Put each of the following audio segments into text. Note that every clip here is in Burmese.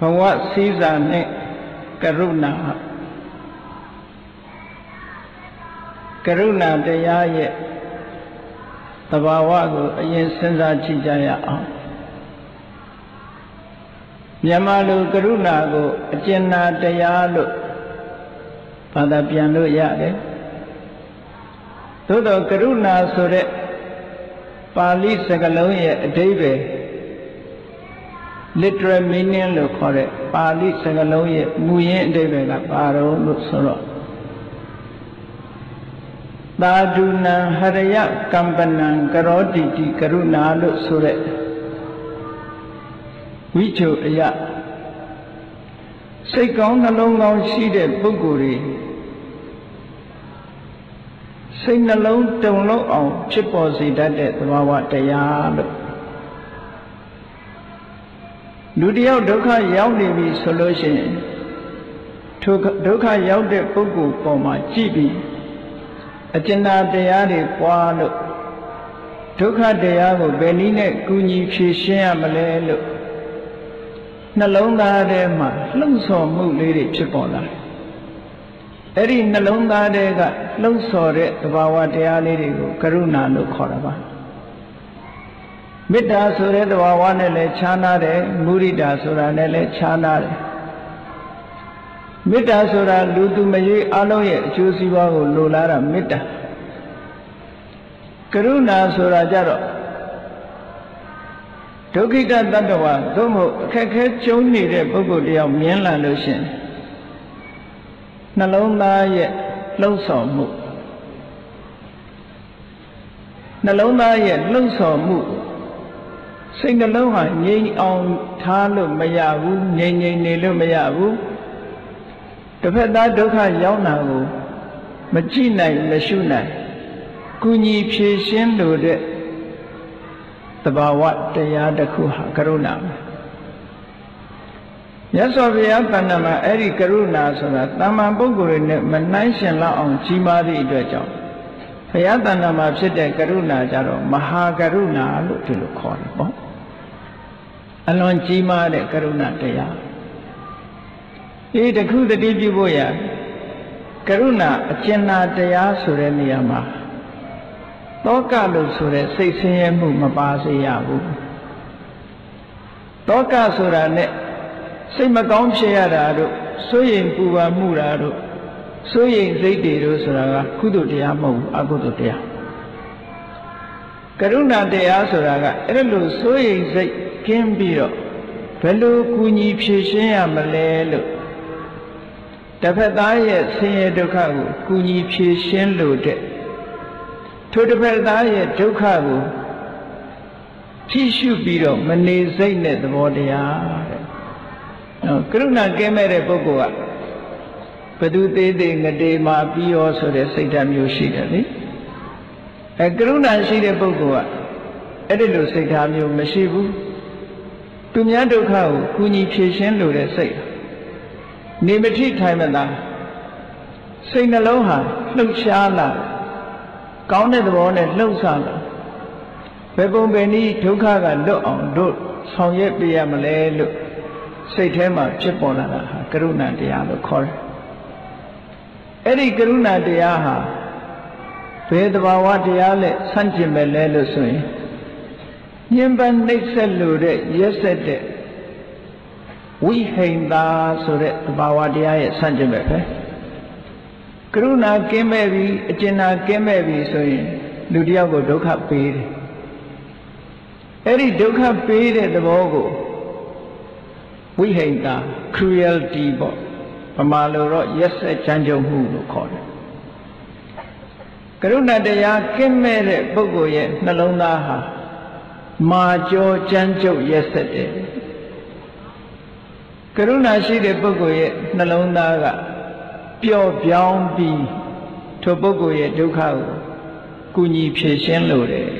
ဘဝစည်းစာနဲ့ကရုဏာကရုဏာတရားရဲ့သဘာဝကိုအရင်စဉ်းစားကြည့်ကြရအောင်မြန်မာလူကရုဏာကိုအကျဉ်းနာတရားလို့ဘာသာပြန်လို့ရတယ်သို့တော့ကရုဏာဆိုတဲ့ပါဠိစကားလုံးရဲ့အဓိပ္ပာယ် literal meaning လို့ခေါ်တဲ့ပါဠိစကားလုံးရဲ့မူရင်းအဓိပ္ပာယ်ကဘာတော့လို့ဆိုတော့သာဓုနံဟရယကမ္ပနံကရောတိတိကရုဏာလို့ဆိုတဲ့ဝိချုပ်အယစိတ်ကောင်းနှလုံးကောင်းရှိတဲ့ပုဂ္ဂိုလ်တွေစိတ်နှလုံးတုံလုံးအောင်ဖြစ်ပေါ်စေတတ်တဲ့သဘာဝတရားလို့ လူတယောက်ဒုက္ခရောက်နေပြီဆိုလို့ရှိရင်ထိုဒုက္ခရောက်တဲ့ပုဂ္ဂိုလ်ပေါ်မှာကြည့်ပြီးအကျဉ်းတရားတွေပွားလို့ဒုက္ခတရားကိုဘယ်နည်းနဲ့ကူညီဖြေရှင်းရမလဲလို့နှလုံးသားထဲမှာလှုပ်ဆော်မှုလေးတွေဖြစ်ပေါ်လာတယ်။အဲ့ဒီနှလုံးသားထဲကလှုပ်ဆော်တဲ့သဘာဝတရားလေးတွေကိုကရုဏာလို့ခေါ်တာပါ။ မေတ္တာဆိုတဲ့သဘာဝနဲ့လည်းခြားနာတယ်မုရိဒာဆိုတာနဲ့လည်းခြားနာတယ်မေတ္တာဆိုတာလူသူမရွေးအလုံးရဲ့အကျိုးစီးပွားကိုလိုလားတာမေတ္တာကရုဏာဆိုတာကြတော့ဒုက္ခိတတတ္တဝါသို့မဟုတ်အခက်ခဲကျုံနေတဲ့ပုဂ္ဂိုလ်တယောက်မြင်လာလို့ရှင်နှလုံးသားရဲ့လှုပ်ဆော်မှုနှလုံးသားရဲ့လှုပ်ဆော်မှု စိတ်နှလုံးဟာငြိမ်အောင်ထားလို့မရဘူးငြိမ်ငြိမ်နေလို့မရဘူးတစ်ဖက်သားဒုက္ခရောက်တာကိုမကြည့်နိုင်မရှုနိုင်ကုညီဖြေရှင်းလို့တဲ့တဘာဝတရားတစ်ခုဟာကရုဏာမြတ်စွာဘုရားတဏ္ဍမှာအဲ့ဒီကရုဏာဆိုတာတာမန်ပုဂ္ဂိုလ်တွေနဲ့မနှိုင်းရှင်လောက်အောင်ကြီးမားသည့်အတွက်ကြောင့်ဘုရားတဏ္ဍမှာဖြစ်တဲ့ကရုဏာကြတော့မဟာကရုဏာလို့ဒီလိုခေါ်တယ်ပေါ့ အလွန်ကြီးမားတဲ့ကရုဏာတရားဒီတခုတတိပြုဖို့ရကရုဏာအကျဉ်းနာတရားဆိုတဲ့နေရာမှာတောကလို့ဆိုတဲ့စိတ်ဆင်းရဲမှုမပါစေရဘူးတောကဆိုတာနဲ့စိတ်မကောင်းဖြစ်ရတာတို့စိုးရိမ်ပူပန်မှုတာတို့စိုးရိမ်စိတ်တွေတို့ဆိုတာကကုသိုလ်တရားမဟုတ်ဘူးအကုသိုလ်တရား ကရုဏာတရားဆိုတာကအဲ့လိုစိုးရိမ်စိတ်ကင်းပြီးတော့ဘယ်လိုကူညီဖြေရှင်းရမလဲလို့တစ်ဖက်သားရဲ့ဆင်းရဲဒုက္ခကိုကူညီဖြေရှင်းလို့တဲ့ထိုတစ်ဖက်သားရဲ့ဒုက္ခကိုဖြည့်ရှုပြီးတော့မနေစိတ်နဲ့သဘောတရားတဲ့နော်ကရုဏာကင်းမဲ့တဲ့ပုဂ္ဂိုလ်ကဘသူသေးသေးငတေမာပြီးရောဆိုတဲ့စိတ်ဓာတ်မျိုးရှိတယ်လေ အဲကရုဏာရှိတဲ့ပုဂ္ဂိုလ်ကအဲ့ဒီလိုစိတ်ဓာတ်မျိုးမရှိဘူးသူများဒုက္ခကိုကူညီဖြေရှင်းလို့တဲ့စိတ်နေမထိထိုင်မသာစိတ်နှလုံးဟာလှုပ်ရှားလာကောင်းတဲ့သဘောနဲ့လှုပ်ရှားလာဘယ်ပုံပဲနည်းဒုက္ခကလွတ်အောင်တို့ဆောင်ရွက်ပြရမလဲလို့စိတ်ထဲမှာဖြစ်ပေါ်လာတာဟာကရုဏာတရားလို့ခေါ်တယ်အဲ့ဒီကရုဏာတရားဟာ ဘယ်တဘာဝတရားလဲဆန့်ကျင်ပဲလဲလို့ဆိုရင်ညင်ပန်းနှိပ်ဆက်လို့တဲ့ရက်ဆက်တဲ့ဝိဟိန္တာဆိုတဲ့တဘာဝတရားရဲ့ဆန့်ကျင်ပဲပဲကရုဏာကင်းမဲ့ပြီအကျဉ်းနာကင်းမဲ့ပြီဆိုရင်လူတယောက်ကိုဒုက္ခပေးတယ်အဲ့ဒီဒုက္ခပေးတဲ့သဘောကိုဝိဟိန္တာ cruelty ပေါ့ဗမာလိုတော့ရက်ဆက်ချမ်းကြုံမှုလို့ခေါ်တယ်က ရုဏာတရားကင်းမဲ့တဲ့ပုဂ္ဂိုလ်ရဲ့နှလုံးသားဟာမာကြောကြမ်းကြုတ်ရက်ဆက်တယ်ကရုဏာရှိတဲ့ပုဂ္ဂိုလ်ရဲ့နှလုံးသားကပျော့ပြောင်းပြီးထိုပုဂ္ဂိုလ်ရဲ့ဒုက္ခကိုကုညီဖြေရှင်းလို့တယ်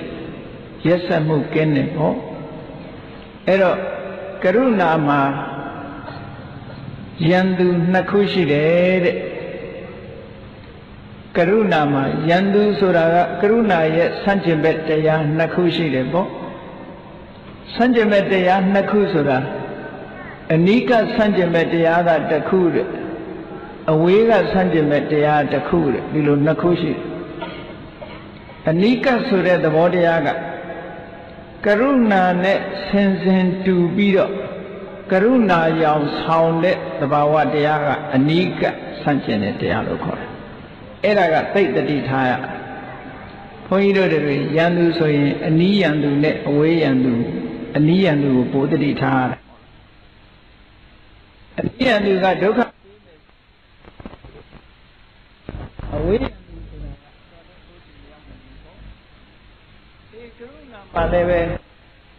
ရက်ဆက်မှုကင်းတယ်ပေါ့အဲ့တော့ကရုဏာမှာယန္တုနှစ်ခုရှိတယ်တဲ့ ကရုဏာမှာယန္တုဆိုတာကကရုဏာရဲ့ဆန့်ကျင်ဘက်တရားနှစ်ခုရှိတယ်ပေါ့ဆန့်ကျင်ဘက်တရားနှစ်ခုဆိုတာအနိကဆန့်ကျင်မဲ့တရားကတစ်ခုတဲ့အဝေးကဆန့်ကျင်မဲ့တရားတစ်ခုတဲ့ဒီလိုနှစ်ခုရှိအနိကဆိုတဲ့သဘောတရားကကရုဏာနဲ့ဆင်ဆင်တူပြီးတော့ကရုဏာရောင်ဆောင်တဲ့သဘာဝတရားကအနိကဆန့်ကျင်တဲ့တရားလို့ခေါ်တယ် အဲ့ဒါကသိတတိထားရဘုန်းကြီးတို့တွေရန်သူဆိုရင်အနီးရန်သူနဲ့အဝေးရန်သူအနီးရန်သူကိုပိုတတိထားရတယ်အနီးရန်သူကဒုက္ခအဝေးရန်သူဆိုတာကဒီကရုဏာမှာလည်းပဲ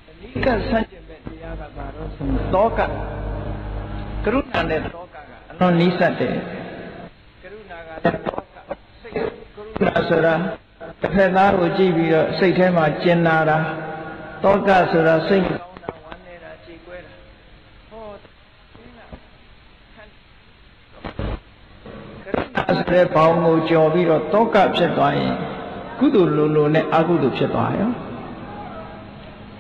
အနိကဆန့်ကျင်မဲ့တရားကဘာလို့ဆိုတော့ကကရုဏာနဲ့တောကကအလွန်နိစ္စတဲ့ကရုဏာကလည်းတောကစိတ် ကရုဏာဆိုတာတစ်ဖက်သားကိုကြည့်ပြီးတော့စိတ်ထဲမှာကျင်နာတာတောကဆိုတာစိတ်မကောင်းတာဝမ်းနေတာကြေကွဲတာဟောဒီလားခံကရုဏာဆိုတဲ့ဘောင်ကိုကြော်ပြီးတော့တောကဖြစ်သွားရင်ကုသိုလ်လိုလိုနဲ့အကုသိုလ်ဖြစ်သွားရော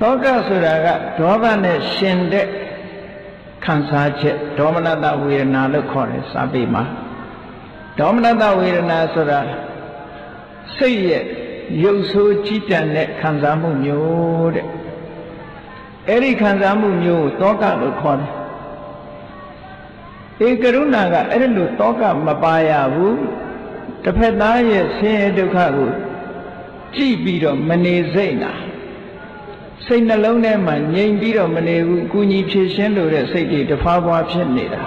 တောကဆိုတာကဒေါသနဲ့ရှင်တဲ့ခံစားချက်ဒေါမနတဝေဒနာလို့ခေါ်တယ်စာပေမှာဒေါမနတဝေဒနာဆိုတာ စိတ်ရဲ့ရုပ်ဆိုးကြီးတန်တဲ့ခံစားမှုမျိုးတဲ့အဲ့ဒီခံစားမှုမျိုးကိုတောကလို့ခေါ်တယ်ဧကရုဏာကအဲ့ဒီလိုတောကမပါရဘူးတစ်ဖက်သားရဲ့ဆင်းရဲဒုက္ခကိုကြည့်ပြီးတော့မနေစိတ်နာစိတ်နှလုံးထဲမှာငြိမ်ပြီးတော့မနေဘူးကုညီဖြည့်ရှင်းလို့တဲ့စိတ်တွေတဖားဖွားဖြစ်နေတာ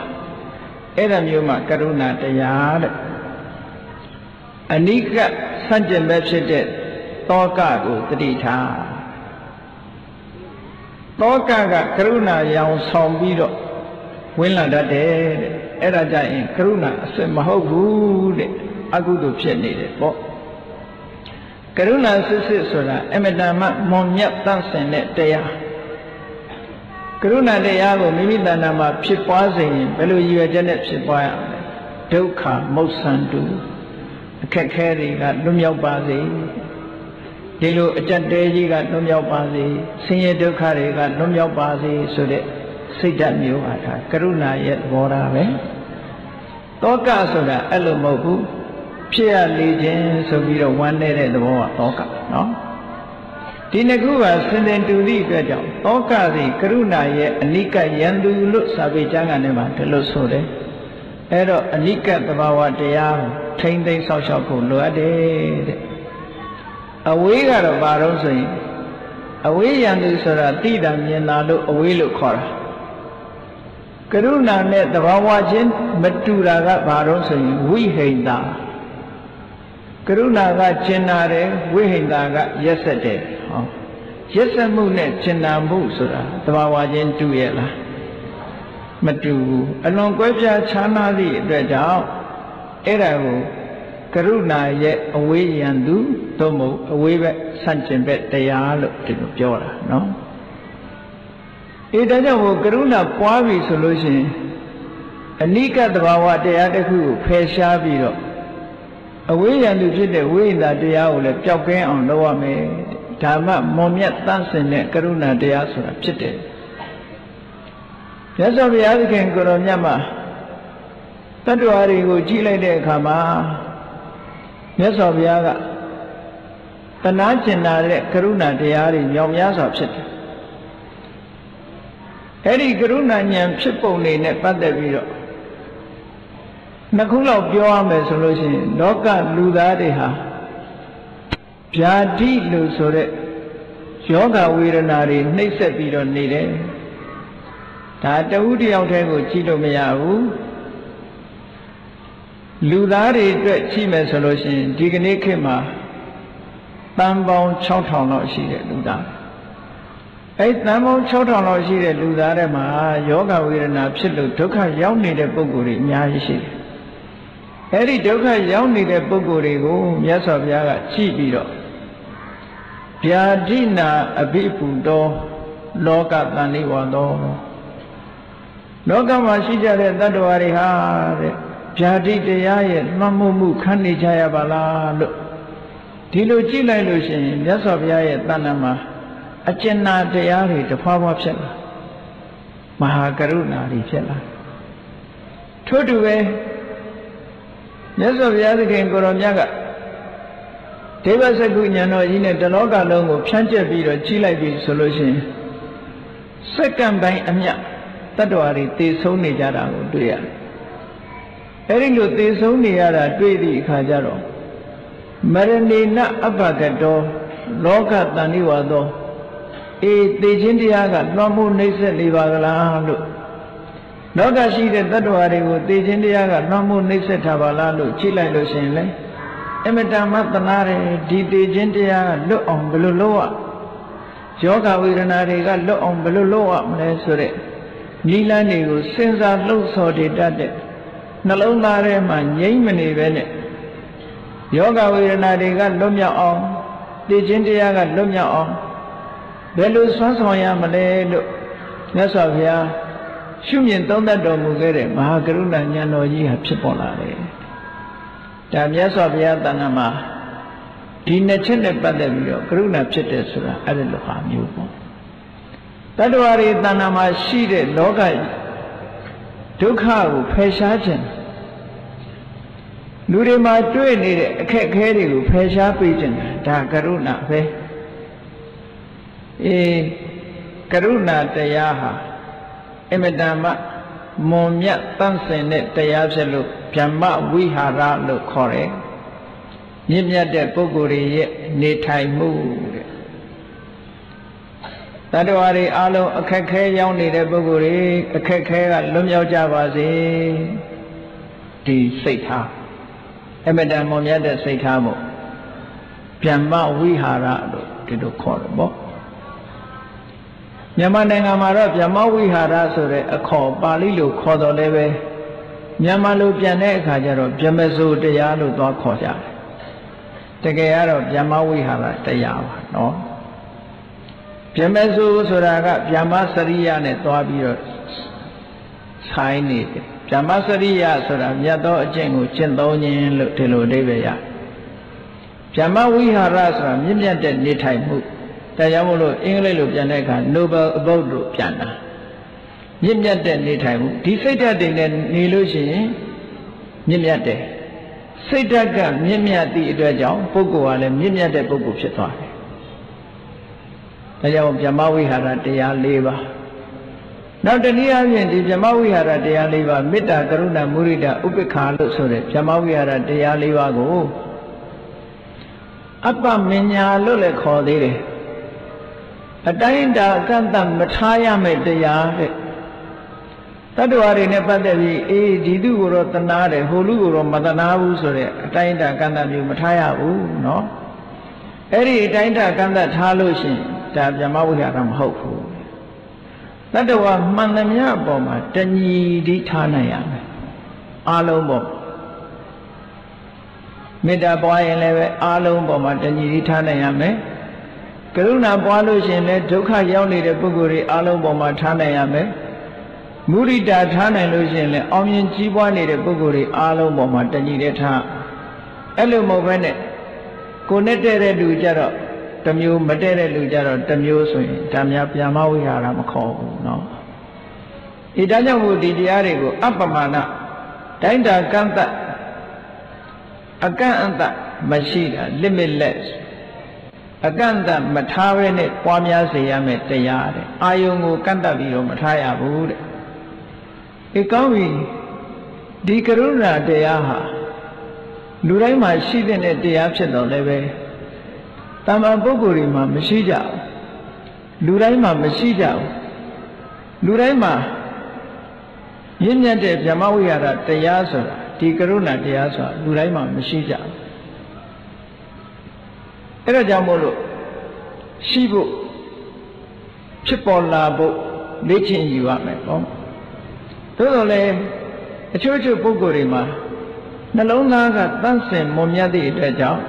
အဲ့ဒါမျိုးမှကရုဏာတရားတဲ့ အနိကဆန့်ကျင်ဘက်ဖြစ်တဲ့တောကကိုတတိထားတောကကကရုဏာရောင်ဆောင်ပြီးတော့ဝင်လာတတ်တယ်တဲ့အဲ့ဒါကြရင်ကရုဏာအစစ်မဟုတ်ဘူးတဲ့အကုသိုလ်ဖြစ်နေတယ်ပေါ့ကရုဏာစစ်စစ်ဆိုတာအမတန်မှမွန်မြတ်တန့်စင်တဲ့တရားကရုဏာတရားကိုမိမိတဏ္ဍာမှာဖြစ်ပွားစေရင်ဘယ်လိုရည်ရွယ်ချက်နဲ့ဖြစ်ပွားရမလဲဒုက္ခမုတ်ဆန်တူ အခက်ခဲတွေကလွတ်မြောက်ပါစေဒီလိုအကြက်တဲကြီးကလွတ်မြောက်ပါစေဆင်းရဲဒုက္ခတွေကလွတ်မြောက်ပါစေဆိုတဲ့စိတ်ဓာတ်မျိုးဟာဒါကရုဏာရဲ့သဘောထားပဲတောကဆိုတာအဲ့လိုမဟုတ်ဘူးဖြစ်ရလေခြင်းဆိုပြီးတော့ဝမ်းနေတဲ့သဘောကတောကနော်ဒီနှစ်ခုဟာစင်တင်တူသည့်အတွက်ကြောင့်တောကစီကရုဏာရဲ့အနိကယံသူလို့စာပေကျမ်းကနေမှာဒီလိုဆိုတယ်အဲ့တော့အနိကသဘာဝတရား ထိမ့်သိမ်းဆောက်ရှောက်ဖို့လိုအပ်တယ်တဲ့အဝေးကတော့ဘာလို့ဆိုရင်အဝေးယံသူဆိုတာတိတာမြင်တာလို့အဝေးလို့ခေါ်တာကရုဏာနဲ့သဘာဝချင်းမတူတာကဘာလို့ဆိုရင်ဝိဟိန္တာကရုဏာကကျင်နာတယ်ဝိဟိန္တာကရက်ဆက်တယ်ဟောရက်ဆက်မှုနဲ့ကျင်နာမှုဆိုတာသဘာဝချင်းတူရဲ့လားမတူဘူးအလွန်ကွဲပြားခြားနာသည့်အတွက်ကြောင့် အဲ့ဒါကိုကရုဏာရဲ့အဝေးရန်သူသို့မဟုတ်အဝေးဘက်ဆန့်ကျင်ဘက်တရားလို့ဒီလိုပြောတာနော်အဲဒါကြောင့်ဟိုကရုဏာပွားပြီဆိုလို့ရှိရင်အနိကတဘာဝတရားတစ်ခုကိုဖယ်ရှားပြီးတော့အဝေးရန်သူဖြစ်တဲ့ဝိညာဉ်တရားကိုလည်းပျောက်ကင်းအောင်လုပ်ရမယ်ဓမ္မမွန်မြတ်တန့်စင်တဲ့ကရုဏာတရားဆိုတာဖြစ်တယ်မြတ်စွာဘုရားသခင်ကိုရောမြတ်မှာ တတ္တဝါတွေကိုကြည့်လိုက်တဲ့အခါမှာမြတ်စွာဘုရားကတနာကျင်နာတဲ့ကရုဏာတရားတွေမြောင်များစွာဖြစ်တယ်အဲ့ဒီကရုဏာဉာဏ်ဖြစ်ပုံတွေနဲ့ပတ်သက်ပြီးတော့နှစ်ခုလောက်ပြောရမယ်ဆိုလို့ရှိရင်လောကလူသားတွေဟာဗျာတိလို့ဆိုတဲ့ယောဂဝေဒနာတွေနှိပ်စက်ပြီးတော့နေတယ်ဒါတဝုတယောက်တည်းကိုကြည့်လို့မရဘူး လူသားတွေအတွက်ကြည့်မယ်ဆိုလို့ရှိရင်ဒီကနေ့ခေတ်မှာတန်ပေါင်း6000လောက်ရှိတဲ့လူသားအဲ့တန်ပေါင်း6000လောက်ရှိတဲ့လူသားတွေမှာယောဂဝေဒနာဖြစ်လို့ဒုက္ခရောက်နေတဲ့ပုံကိုယ်တွေအများကြီးရှိတယ်အဲ့ဒီဒုက္ခရောက်နေတဲ့ပုံကိုယ်တွေကိုမြတ်စွာဘုရားကကြည့်ပြီးတော့ဗျာဒိနာအဘိပူတောလောကတန်လေးဝါသောလောကမှာရှိကြတဲ့တ attva တွေဟာတဲ့ ဗျာဒိတရားရဲ့မှတ်မှုမှုခံနေကြရပါလားလို့ဒီလိုကြည့်လိုက်လို့ရှိရင်မြတ်စွာဘုရားရဲ့တဏ္ဍာမှာအကျဉ်းနာတရားတွေတဖွာဖွာဖြစ်လာမဟာကရုဏာတွေဖြစ်လာထို့တူပဲမြတ်စွာဘုရားသခင်ကိုရောမြတ်ကဒေဝစကုညာတော်ကြီးနဲ့တလောကလုံးကိုဖြန့်ကျက်ပြီးတော့ကြီးလိုက်ပြီဆိုလို့ရှိရင်စက္ကန့်ပိုင်းအမြတ်တတ္တဝါတွေတည်ဆုံးနေကြတာကိုတွေ့ရတယ် အဲဒီလိုတည်ဆုံးနေရတာတွေ့သည့်အခါကျတော့မရဏိနအပ္ပကတောလောကတန်ဋိဝါသောအေးသိချင်းတရားကလွှမ်းမိုးနှိမ့်ဆက်နေပါကလားလို့လောကရှိတဲ့တ attva တွေကိုသိချင်းတရားကလွှမ်းမိုးနှိမ့်ဆက်ထားပါလားလို့ကြည့်လိုက်လို့ရှိရင်လေအမတန်မှတနာတယ်ဒီသိချင်းတရားကလွတ်အောင်ဘယ်လိုလုပ်ရယောဂဝေဒနာတွေကလွတ်အောင်ဘယ်လိုလုပ်ရမလဲဆိုတဲ့နိလန်းတွေကိုစဉ်းစားလှုပ်ဆော်တည်တတ်တဲ့ နှလုံးသားထဲမှာငြိမ့်မနေပဲနဲ့ယောဂဝေဒနာတွေကလွတ်မြောက်အောင်သိချင်းတရားကလွတ်မြောက်အောင်ဘယ်လိုဆွမ်းဆောင်ရမလဲလို့မြတ်စွာဘုရားရှုမြင်သုံးသပ်တော်မူခဲ့တဲ့မဟာကရုဏာဉာဏ်တော်ကြီးဟာဖြစ်ပေါ်လာတယ်။ဒါမြတ်စွာဘုရားတန်ခါမှာဒီနှစ်ချက်နဲ့ပတ်သက်ပြီးတော့ကရုဏာဖြစ်တယ်ဆိုတာအဲ့ဒီလိုဟာမျိုးပေါ့။တတ္တဝါတွေတဏ္ဍာမှာရှိတဲ့လောက ဒုက္ခကိုဖယ်ရှားခြင်းလူတွေမှာတွေ့နေတဲ့အခက်အခဲတွေကိုဖယ်ရှားပေးခြင်းဒါကရုဏာပဲ။အေးကရုဏာတရားဟာအမတန်မှမွန်မြတ်တန့်စင်တဲ့တရားဖြစ်လို့ဗြဟ္မဝိဟာရလို့ခေါ်တယ်မြင့်မြတ်တဲ့ပုဂ္ဂိုလ်တွေရဲ့နေထိုင်မှု တဲ့တတ္တဝါတွေအလုံးအခက်ခဲရောက်နေတဲ့ပုဂ္ဂိုလ်တွေအခက်ခဲကလွတ်မြောက်ကြပါစေဒီစိတ်ထားအမတန်မွန်မြတ်တဲ့စိတ်ထားမို့ဗြဟ္မဝိဟာရလို့ဒီလိုခေါ်တယ်ပေါ့မြန်မာနိုင်ငံမှာတော့ဗြဟ္မဝိဟာရဆိုတဲ့အခေါ်ပါဠိလိုခေါ်တော်လည်းပဲမြန်မာလိုပြန်တဲ့အခါကျတော့ဗြဟ္မစိုးတရားလို့သွားခေါ်ကြတယ်တကယ်ကတော့ဗြဟ္မဝိဟာရတရားပါနော် ဗြဟ္မစိုးဆိုတာကဗြဟ္မစရိယနဲ့သွားပြီးတော့ဆိုင်နေတယ်ဗြဟ္မစရိယဆိုတာမြတ်သောအကျင့်ကိုကျင့်သုံးခြင်းလို့ဒီလိုအဓိပ္ပာယ်ရဗြဟ္မဝိဟာရဆိုတာမြင့်မြတ်တဲ့နေထိုင်မှုဒါကြောင့်မို့လို့အင်္ဂလိပ်လိုပြန်တဲ့အခါ Noble Abode လို့ပြန်တာမြင့်မြတ်တဲ့နေထိုင်မှုဒီစိတ်ဓာတ်တွေနဲ့နေလို့ရှိရင်မြင့်မြတ်တယ်စိတ်ဓာတ်ကမြင့်မြတ်သည့်အတွက်ကြောင့်ပုဂ္ဂိုလ်ကလည်းမြင့်မြတ်တဲ့ပုဂ္ဂိုလ်ဖြစ်သွားတယ် ဒါကြောင့်ဗြဟ္မဝိဟာရတရား၄ပါးနောက်တနည်းအားဖြင့်ဒီဗြဟ္မဝိဟာရတရား၄ပါးမေတ္တာကရုဏာမုရိဒဥပေက္ခလို့ဆိုတဲ့ဗြဟ္မဝိဟာရတရား၄ပါးကိုအပ္ပမညာလို့လည်းခေါ်သေးတယ်အတိုင်းတာအကန့်အသတ်မထားရမယ့်တရားတဲ့တတ္တဝါတွေနဲ့ပတ်သက်ပြီးအေးဒီသူကိုတော့တနာတယ်ဟိုလူကိုတော့မတနာဘူးဆိုတဲ့အတိုင်းတာကန့်သတ်မျိုးမထားရဘူးเนาะအဲ့ဒီအတိုင်းတာကန့်သတ်ထားလို့ရှိရင် ဒါဗြဟ္မဝိဟာရမဟုတ်ဘူးတတ္တဝါမှန်သမျှအပေါ်မှာတညီဒီထားနိုင်ရမယ်အားလုံးပေါ့မေတ္တာပွားရင်လည်းပဲအားလုံးပေါ်မှာတညီဒီထားနိုင်ရမယ်ကရုဏာပွားလို့ရှိရင်လည်းဒုက္ခရောက်နေတဲ့ပုဂ္ဂိုလ်တွေအားလုံးပေါ်မှာထားနိုင်ရမယ်မုရိတာထားနိုင်လို့ရှိရင်လည်းအောင်မြင်ကြီးပွားနေတဲ့ပုဂ္ဂိုလ်တွေအားလုံးပေါ်မှာတညီတဲ့ထားအဲ့လိုမဟုတ်ဘဲနဲ့ကိုနဲ့တဲ့တဲ့လူကြတော့ တမျိုးမတဲ့တဲ့လူကြတော့တမျိုးဆိုရင်ဒါများပြမဝိဟာရမခေါ်ဘူးเนาะဒီဒါကြောင့်မို့ဒီတရားတွေကိုအပ္ပမာဏတိုင်းတာကန့်တအကန့်အသတ်မရှိတာ limitless အကန့်အသတ်မထားဘဲနဲ့ပွားများစေရမယ်တရားတဲ့အာယုံကိုကန့်တတ်ပြီးတော့မထားရဘူးတဲ့ဒီကောင်းပြီဒီကရုဏာတရားဟာလူတိုင်းမှာရှိတဲ့တရားဖြစ်တော့လည်းပဲ တမ္မာပုဂ္ဂိုလ်တွေမှာမရှိကြဘူးလူတိုင်းမှာမရှိကြဘူးလူတိုင်းမှာရင့်မြတ်တဲ့ဗြဟ္မဝိဟာရတရားဆိုတာဒီကရုဏာတရားဆိုတာလူတိုင်းမှာမရှိကြဘူးအဲ့ဒါကြောင့်မို့လို့ရှိဖို့ဖြစ်ပေါ်လာဖို့လေ့ကျင့်ယူရမယ်ပေါ့သို့တော်လည်းအချို့ချို့ပုဂ္ဂိုလ်တွေမှာနှလုံးသားကတန့်စင်မွန်မြတ်သည့်အတွက်ကြောင့်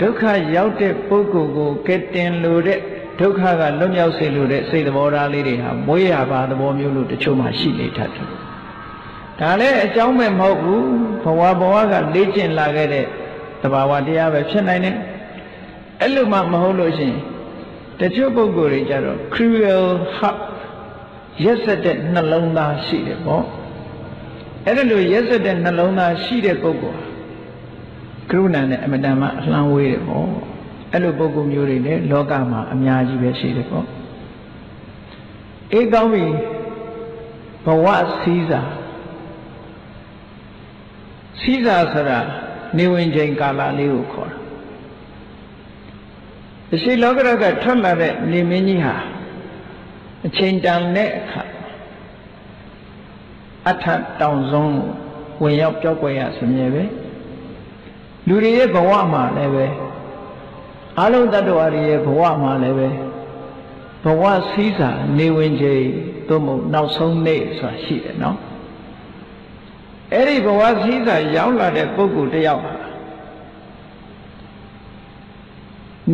ဒုက္ခရောက်တဲ့ပုဂ္ဂိုလ်ကိုကဲတင်လို့တဲ့ဒုက္ခကလွတ်မြောက်စေလို့တဲ့စိတ်သဘောထားလေးတွေဟာမွေးရပါသဘောမျိုးလို့တချို့မှရှိနေတတ်တယ်။ဒါလည်းအကြောင်းပဲမဟုတ်ဘူးဘဝဘဝကလေ့ကျင့်လာခဲ့တဲ့တဘာဝတရားပဲဖြစ်နိုင်တယ်။အဲ့လိုမှမဟုတ်လို့ရှိရင်တချို့ပုဂ္ဂိုလ်တွေကြတော့ cruel heart ရက်ဆက်တဲ့နှလုံးသားရှိတယ်ပေါ့အဲ့ဒါလိုရက်ဆက်တဲ့နှလုံးသားရှိတဲ့ပုဂ္ဂိုလ် ကရုဏာနဲ့အမတန်မှအလှမ်းဝေးတယ်ပေါ့အဲ့လိုပုဂ္ဂိုလ်မျိုးတွေလည်းလောကမှာအများကြီးပဲရှိတယ်ပေါ့အေးကောင်းပြီဘဝစည်းစာစည်းစာဆိုတာနေဝင်ချိန်ကာလလေးကိုခေါ်တာအရှိလောကရကထွက်လာတဲ့နေမင်းကြီးဟာအချိန်တန်တဲ့အခါအထတောင်ဆုံးဝင်ရောက်ပြောက်ွယ်ရစမြဲပဲ လူတွေရဲ့ဘဝမှာလည်းပဲအလုံးတ attva တွေရဲ့ဘဝမှာလည်းပဲဘဝစည်းစာနေဝင်ချိန်သို့မဟုတ်နောက်ဆုံးနေ့ဆိုတာရှိတယ်နော်အဲ့ဒီဘဝစည်းစာရောက်လာတဲ့ပုဂ္ဂိုလ်တယောက်ဟာ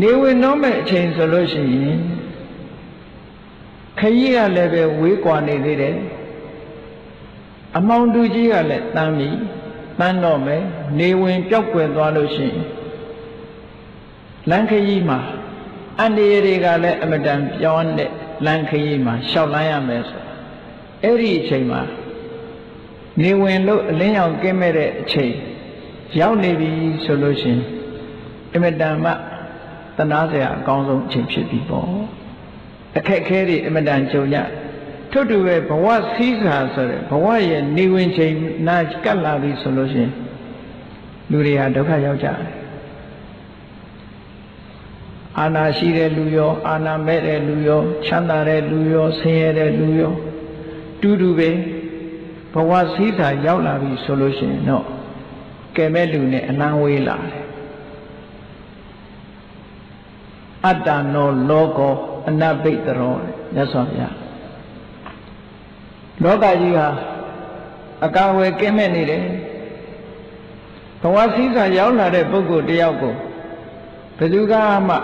နေဝင်တော့မဲ့အချိန်ဆိုလို့ရှိရင်ခရီးကလည်းပဲဝေးကွာနေသေးတယ်အမောင်တူကြီးကလည်းတန်းပြီ တန်းတော့မယ်နေဝင်ပျောက်ကွယ်သွားလို့ရှိရင်လမ်းခရီးမှာအန္တရာယ်တွေကလည်းအမတန်ပြောင်းတဲ့လမ်းခရီးမှာရှောက်လန်းရမယ်ဆိုအဲ့ဒီအချိန်မှာနေဝင်လို့အလင်းရောင်ကင်းမဲ့တဲ့အချိန်ရောက်နေပြီဆိုလို့ရှိရင်အမတန်မှတနာစရာအကောင်းဆုံးအချိန်ဖြစ်ပြီပေါ့အခက်ခဲတွေအမတန်ကြုံရ ထို့တူပဲဘဝစည်းစာဆိုတဲ့ဘဝရဲ့နေဝင်ချိန်နာကပ်လာပြီဆိုလို့ရှိရင်လူတွေဟာဒုက္ခရောက်ကြတယ်အာနာရှိတဲ့လူရောအာနာမဲ့တဲ့လူရောချမ်းသာတဲ့လူရောဆင်းရဲတဲ့လူရောတူတူပဲဘဝစည်းစာရောက်လာပြီဆိုလို့ရှိရင်တော့ကဲမဲ့လူနဲ့အလံဝေးလာတယ်အတ္တနောလောကောအနဘိတရောမြတ်စွာဘုရား လောကကြီးဟာအကာဝယ်ကင်းမဲ့နေတယ်ဘဝစည်းစာရောက်လာတဲ့ပုဂ္ဂိုလ်တယောက်ကိုဘယ်သူကမှ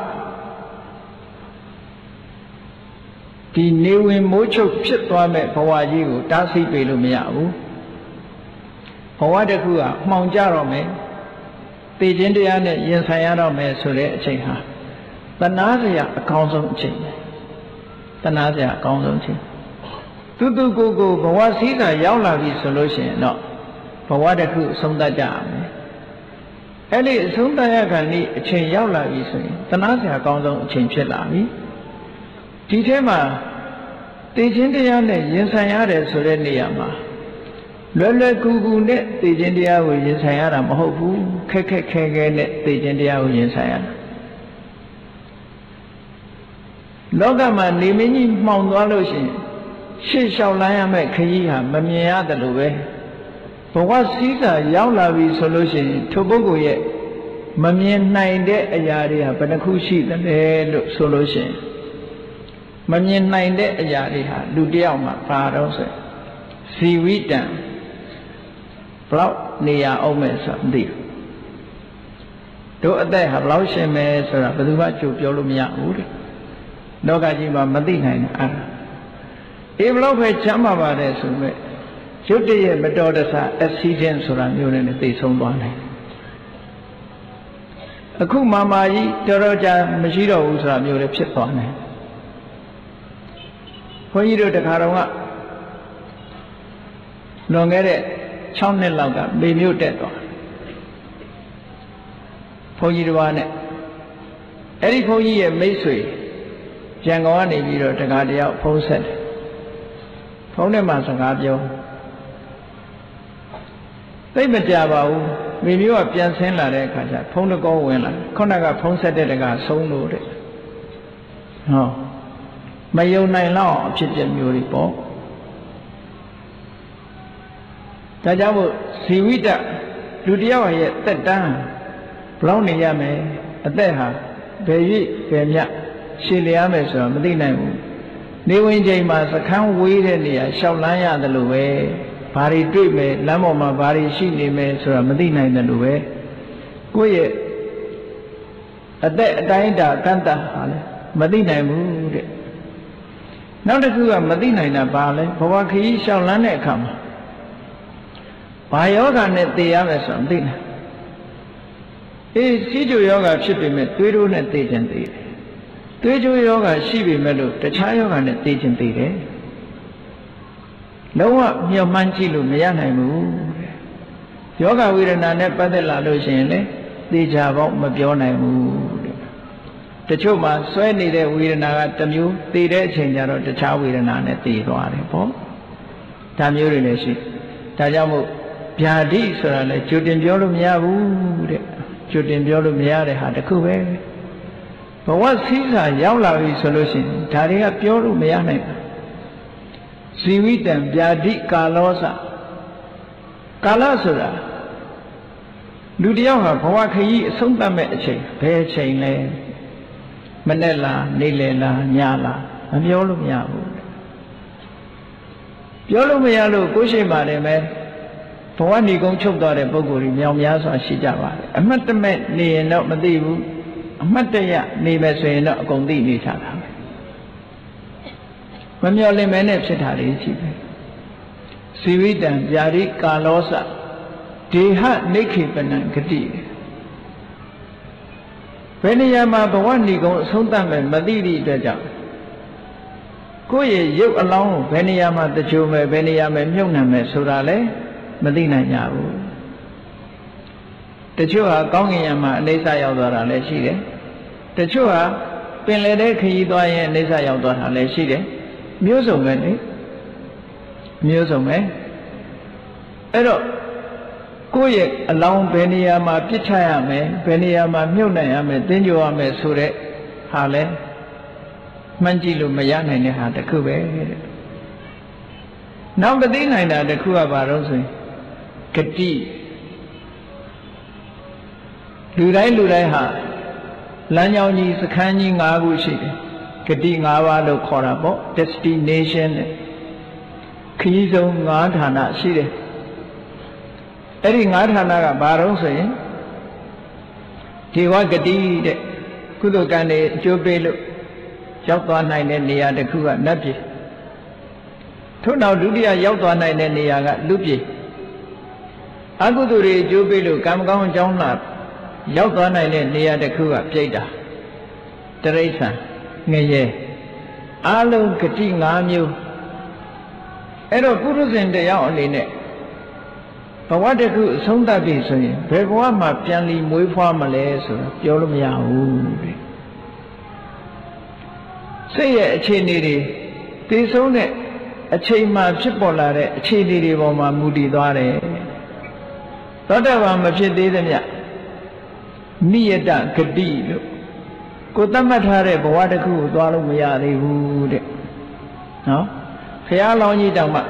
ဒီနေဝင်မိုးချုပ်ဖြစ်သွားမဲ့ဘဝကြီးကိုတားဆီးပေးလို့မရဘူးဘဝတစ်ခုကမှောင်ကြတော့မယ်သိခြင်းတရားနဲ့ရင်ဆိုင်ရတော့မယ်ဆိုတဲ့အချိန်ဟာတနာစရာအကောင်းဆုံးအချိန်တနာစရာအကောင်းဆုံးအချိန် သူသူကိုယ်ကိုဘဝစည်းစာရောက်လာပြီဆိုလို့ရှိရင်တော့ဘဝတစ်ခုအဆုံးသတ်ကြရမယ်အဲ့ဒီအဆုံးသတ်ရခံဒီအချိန်ရောက်လာပြီဆိုရင်တနာစရာအကောင်းဆုံးအချိန်ဖြစ်လာပြီဒီထဲမှာသိချင်းတရားနဲ့ရင်ဆိုင်ရတယ်ဆိုတဲ့နေရာမှာလွယ်လွယ်ကူကူနဲ့သိချင်းတရားကိုရင်ဆိုင်ရတာမဟုတ်ဘူးခက်ခက်ခဲခဲနဲ့သိချင်းတရားကိုရင်ဆိုင်ရတာလောကမှာနေမင်းကြီးမှောင်သွားလို့ရှိရင် ရှေ့လျှောက်လန်းရမယ့်ခရီးဟာမမြင်ရတယ်လို့ပဲဘဝစည်းစာရောက်လာပြီဆိုလို့ရှိရင်ထိုပုဂ္ဂိုလ်ရဲ့မမြင်နိုင်တဲ့အရာတွေဟာဘယ်နှခုရှိသလဲလို့ဆိုလို့ရှိရင်မမြင်နိုင်တဲ့အရာတွေဟာလူတယောက်မှာပါတော့ဆိုဇီဝိတံဘလောက်နေရအောင်မဲ့ဆိုမသိဘူးတို့အသက်ဟာဘလောက်ရှင်မယ်ဆိုတာဘယ်သူမှကြိုပြောလို့မရဘူးတဲ့လောကကြီးမှာမသိနိုင်တာအဲ့ဒါ အေးဘလောက်ပဲချမ်းသာပါတယ်ဆိုမဲ့ရုတ်တရက်မတော်တဆ accident ဆိုတာမျိုးနဲ့သိဆုံးသွားတယ်အခုမာမာကြီးတော်တော်ကြာမရှိတော့ဘူးဆိုတာမျိုးလည်းဖြစ်သွားတယ်ဘုန်းကြီးတို့တခါတော့ကလွန်ခဲ့တဲ့6နှစ်လောက်ကမေမြို့တက်သွားဘုန်းကြီးတစ်ပါးနဲ့အဲ့ဒီဘုန်းကြီးရဲ့မိတ်ဆွေရန်ကုန်ကနေပြီးတော့တခါတယောက်ဖုံးဆက်တယ် ဖုံးထဲမှာစကားပြောသိမကြပါဘူးမိမျိုးကပြန်ဆင်းလာတဲ့အခါကျဖုံးတကောဝင်လာခုနကဖုံးဆက်တဲ့တကဆုံးလို့တဲ့ဟောမယုံနိုင်လောက်အဖြစ်ပြမျိုးတွေပေါ့ဒါကြောင့်မို့ဇီဝိတလူတယောက်ရဲ့တက်တန်းဘလောက်နေရမယ်အသက်ဟာဘယ်၍ဘယ်မြရှည်လျားမယ်ဆိုတော့မသိနိုင်ဘူး နေဝင်ချိန်မှာစခန်းဝေးတဲ့နေရာရှောက်လန်းရတယ်လို့ပဲဘာတွေတွေ့မယ်လမ်းပေါ်မှာဘာတွေရှိနေမယ်ဆိုတာမသိနိုင်တယ်လို့ပဲကိုယ့်ရဲ့အသက်အတိုင်းတာကန့်တဟာလဲမသိနိုင်ဘူးတဲ့နောက်တစ်ခုကမသိနိုင်တာဘာလဲဘဝခရီးရှောက်လန်းတဲ့အခါမှာဘာယောဂနဲ့သိရမယ်ဆိုတော့မသိနိုင်အေးစီးကျူယောဂဖြစ်ပေမဲ့သွေးတိုးနဲ့သိခြင်းသိတယ် သွေးကြိုးယောဂရှိပေမဲ့လို့တခြားယောဂနဲ့သိခြင်းသိတယ်လုံးဝမျှော်မှန်းကြည့်လို့မရနိုင်ဘူးတဲ့ယောဂဝေဒနာနဲ့ပတ်သက်လာလို့ရှိရင်လေသေချာပေါက်မပြောနိုင်ဘူးတဲ့တချို့မှာဆွဲနေတဲ့ဝေဒနာကတစ်မျိုးသေတဲ့အချိန်ကျတော့တခြားဝေဒနာနဲ့သေသွားတယ်ပေါ့ဒါမျိုးတွေလည်းရှိဒါကြောင့်မို့ဗျာဒိဆိုတာလေကြိုတင်ပြောလို့မရဘူးတဲ့ကြိုတင်ပြောလို့မရတဲ့ဟာတခုပဲ ဘဝစည်းစာရောက်လာပြီဆိုလို့ရှိရင်ဒါတွေကပြောလို့မရနိုင်ဘူးဇီဝိတံဗျာဒိကာလောစကာလဆိုတာလူတယောက်ဟာဘဝခရီးအဆုံးသတ်မဲ့အချိန်ဘယ်အချိန်လဲမနဲ့လားနေ့လယ်လားညလားမပြောလို့မရဘူးပြောလို့မရလို့ကိုယ်ရှိပါတယ်မယ်ဘဝဏီကုန်းချုပ်သွားတဲ့ပုံကိုယ်ကြီးမြောင်များစွာရှိကြပါတယ်အမှတ်တမဲ့နေရင်တော့မသိဘူး အမှတ်တရနေမယ်ဆိုရင်တော့အကုန်သိနေကြတာပဲမမျော်လင့်မဲနဲ့ဖြစ်တာလေးရှိပဲဇီဝိတံဗျာတိကာလောစဒေဟနိခေပနံဂတိဘယ်နေရာမှာဘဝဏီကုံအဆုံးသတ်မယ်မသိသည့်အတွက်ကြောင့်ကိုယ့်ရဲ့ရုပ်အလောင်းကိုဘယ်နေရာမှာတချို့မယ်ဘယ်နေရာမှာမြုပ်နှံမယ်ဆိုတာလဲမသိနိုင်ကြဘူးတချို့ဟာကောင်းကင်ယံမှာအိဋ္ဌရောက်သွားတာလည်းရှိတယ် တချို့ဟာပင်လယ်ထဲခရီးသွားရင်အိဋ္ဌရောက်သွားတာလည်းရှိတယ်မျိုးစုံပဲလေမျိုးစုံပဲအဲ့တော့ကိုယ့်ရဲ့အလောင်းဘယ်နေရာမှာပြစ်ချရမယ်ဘယ်နေရာမှာမြုပ်နိုင်ရမယ်တင်းကြရမယ်ဆိုတဲ့ဟာလဲမှန်းကြည့်လို့မရနိုင်တဲ့ဟာတခုပဲတဲ့နောက်မသိနိုင်တာတခုကဘာလို့ဆိုရင်ဂတိလူတိုင်းလူတိုင်းဟာ လမ်းကြောင်းကြီးစခန်းကြီး၅ခုရှိတယ်ဂတိ၅ပါးလို့ခေါ်တာပေါ့ destination တဲ့ခရီးဆုံး၅ဌာနရှိတယ်အဲ့ဒီ၅ဌာနကဘာတော့ဆိုရင်ဒီဝဂတိတဲ့ကုသကံတွေအကျိုးပေးလို့ရောက်သွားနိုင်တဲ့နေရာတစ်ခုကနတ်ပြည်ထို့နောက်ဒုတိယရောက်သွားနိုင်တဲ့နေရာကလူပြည်အကုသိုလ်တွေအကျိုးပေးလို့ကံမကောင်းအကြောင်းလာ ရောက်သွားနိုင်တဲ့နေရာတစ်ခုကပြိတ္တာတရိษံငရဲအလုံးဂတိ၅မျိုးအဲ့တော့ပုရုဇဉ်တယောက်အနေနဲ့ဘဝတစ်ခုအဆုံးသတ်ပြီဆိုရင်ဘယ်ဘဝမှာပြန်လီမွေးဖွားမလဲဆိုတော့ပြောလို့မရဘူးတဲ့စိတ်ရဲ့အခြေအနေတွေတည်ဆုံးတဲ့အချိန်မှဖြစ်ပေါ်လာတဲ့အခြေအနေတွေပေါ်မှာမူတည်သွားတယ်သောတပန်မဖြစ်သေးသမျှ နိယတဂတိလို့ကိုသတ်မှတ်ထားတဲ့ဘဝတစ်ခုကိုသွားလို့မရသေးဘူးတဲ့နော်ဘုရားလောင်းကြီးတောင်မှ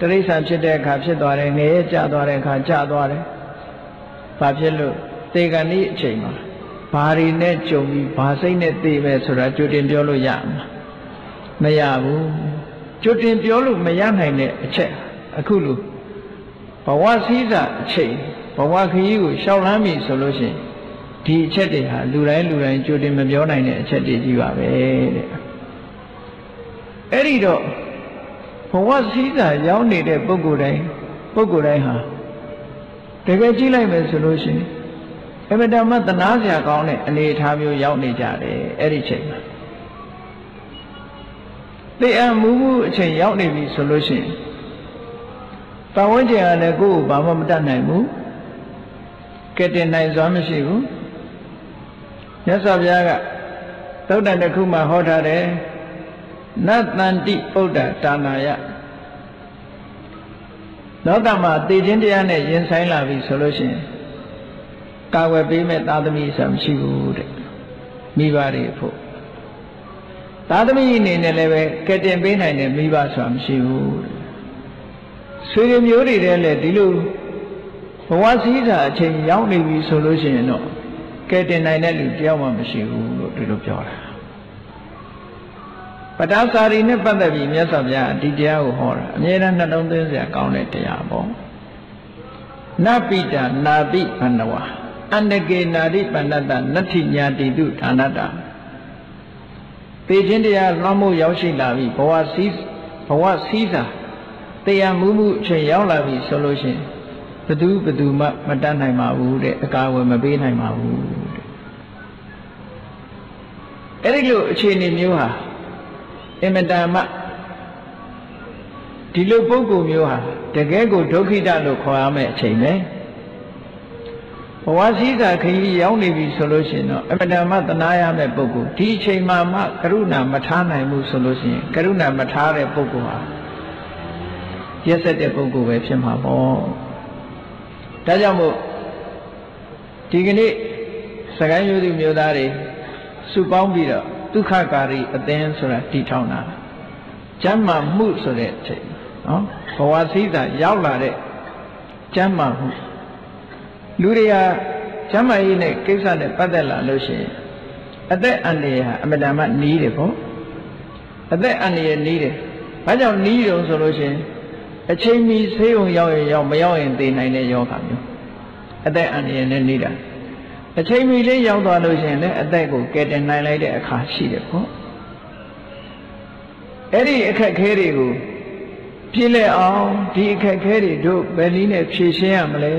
တရိษံဖြစ်တဲ့အခါဖြစ်သွားတယ်ငရဲကျသွားတဲ့အခါကျသွားတယ်ဘာဖြစ်လို့သေကံဤအချိန်မှာဘာတွေနဲ့ကြုံပြီးဘာစိတ်နဲ့သေပဲဆိုတာကြိုတင်ပြောလို့ရမှာမရဘူးကြိုတင်ပြောလို့မရနိုင်တဲ့အချက်အခုလိုဘဝစည်းစာအချိန်ဘဝခရီးကိုရှောက်လန်းပြီဆိုလို့ရှိရင် ဒီအချက်တွေဟာလူတိုင်းလူတိုင်းကြိုတင်မပြောနိုင်တဲ့အချက်တွေကြီးပါပဲတဲ့အဲ့ဒီတော့ဘဝစည်းစာရောက်နေတဲ့ပုဂ္ဂိုလ်တိုင်းပုဂ္ဂိုလ်တိုင်းဟာတကယ်ကြည့်လိုက်မယ်ဆိုလို့ရှိရင်အမတမသနာစရာကောင်းတဲ့အနေအထားမျိုးရောက်နေကြတယ်အဲ့ဒီချိန်မှာသိအမှုမှုအချိန်ရောက်နေပြီဆိုလို့ရှိရင်ပတ်ဝန်းကျင်ကလည်းကိုယ့်ကိုဘာမှမတတ်နိုင်ဘူးကဲတင်နိုင်စွာမရှိဘူး မြတ်စွာဘုရားကသုတ်တန်တစ်ခုမှဟောထားတယ်နတ်တန်တိပုဒ္ဒတာနာယလောကမှာတည်ခြင်းတရားနဲ့ရင်ဆိုင်လာပြီဆိုလို့ရှိရင်ကာဝယ်ပေးမဲ့သာသမီဆိုတာမရှိဘူးတဲ့မိဘတွေဖို့သာသမီအနေနဲ့လည်းပဲကဲတင်ပေးနိုင်တဲ့မိဘဆိုတာမရှိဘူးတဲ့ဆွေတွေမျိုးတွေတည်းလည်းဒီလိုဘဝစည်းစာအချိန်ရောက်နေပြီဆိုလို့ရှိရင်တော့ ကဲတင်နိုင်တဲ့လူတယောက်မှမရှိဘူးလို့ဒီလိုပြောတာပတာစာရီနဲ့ပတ်သက်ပြီးမြတ်စွာဘုရားဒီတရားကိုဟောတာအမြဲတမ်းနှလုံးသွင်းစရာကောင်းတဲ့တရားပေါ့နပိတာနာတိဘန္နဝအန္တကေနာတိပန္နတနတ္ထိညာတိတုဌာနတာပေခြင်းတရားလွှမ်းမိုးရောက်ရှိလာပြီဘဝစည်းဘဝစည်းစာတရားမှုမှုအချိန်ရောက်လာပြီဆိုလို့ရှိရင် ဘသူဘသူမှမတတ်နိုင်ပါဘူးတဲ့အကာအကွယ်မပေးနိုင်ပါဘူးတဲ့အဲ့ဒီလိုအခြေအနေမျိုးဟာအင်မတန်မှတဒီလိုပုဂ္ဂိုလ်မျိုးဟာတကယ်ကိုဒုက္ခိတလို့ခေါ်ရမယ့်အချိန်ပဲဘဝစည်းစာခရီးရောက်နေပြီဆိုလို့ရှိရင်တော့အမတန်မှတနာရမယ့်ပုဂ္ဂိုလ်ဒီအချိန်မှမှကရုဏာမထားနိုင်ဘူးဆိုလို့ရှိရင်ကရုဏာမထားတဲ့ပုဂ္ဂိုလ်ဟာရက်ဆက်တဲ့ပုဂ္ဂိုလ်ပဲဖြစ်မှာပေါ့ ဒါကြောင့်မို့ဒီကနေ့စကိုင်းမျိုးသူမျိုးသားတွေစုပေါင်းပြီးတော့ဒုက္ခကာရီအသင်းဆိုတာတည်ထောင်တာကျမ်းမာမှုဆိုတဲ့အချိန်နော်ဘဝစည်းစာရောက်လာတဲ့ကျမ်းမာမှုလူတွေကကျမ်းမာရေးနဲ့ကိစ္စနဲ့ပတ်သက်လာလို့ရှိရင်အသက်အန္တရာယ်ဟာအမတန်မှနီးတယ်ပေါ့အသက်အန္တရာယ်နီးတယ်ဘာကြောင့်နီးတုံဆိုလို့ရှိရင် အချိန်မီဆေးရုံရောက်ရင်ရောက်မရောက်ရင်သိနိုင်တဲ့ယောဂမျိုးအသက်အန္တရာယ်နဲ့နေတာအချိန်မီလေးရောက်သွားလို့ရှိရင်လည်းအသက်ကိုကယ်တင်နိုင်လိုက်တဲ့အခါရှိတယ်ပေါ့အဲ့ဒီအခက်ခဲတွေကိုပြည့်လဲအောင်ဒီအခက်ခဲတွေတို့ဘယ်နည်းနဲ့ဖြေရှင်းရမလဲ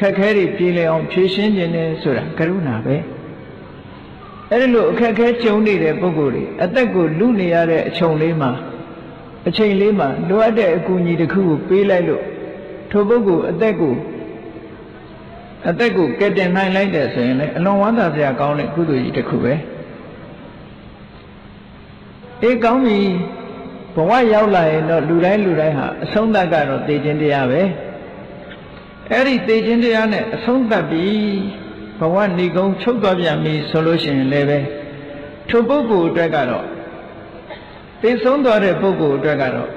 ခက်ခဲတွေပြည့်လဲအောင်ဖြေရှင်းခြင်းနဲ့ဆိုတာကရုဏာပဲအဲ့ဒီလိုအခက်ခဲကြုံနေတဲ့ပုဂ္ဂိုလ်တွေအသက်ကိုလူနေရတဲ့အချုံလေးမှာ အချိန်လေးမှာလိုအပ်တဲ့အကူအညီတစ်ခုကိုပေးလိုက်လို့ထိုပုဂ္ဂိုလ်အသက်ကိုအသက်ကိုကယ်တင်နိုင်လိုက်တယ်ဆိုရင်လည်းအလွန်ဝမ်းသာစရာကောင်းတဲ့ကုသိုလ်ကြီးတစ်ခုပဲအေးကောင်းပြီဘဝရောက်လာရင်တော့လူတိုင်းလူတိုင်းဟာအဆုံးသတ်ကတော့သိခြင်းတရားပဲအဲ့ဒီသိခြင်းတရားနဲ့အဆုံးသတ်ပြီဘဝဏီကုံချုပ်သွားပြန်ပြီဆိုလို့ရှိရင်လည်းပဲထိုပုဂ္ဂိုလ်အတွက်ကတော့ သိဆုံးသွားတဲ့ပုဂ္ဂိုလ်အတွက်ကတော့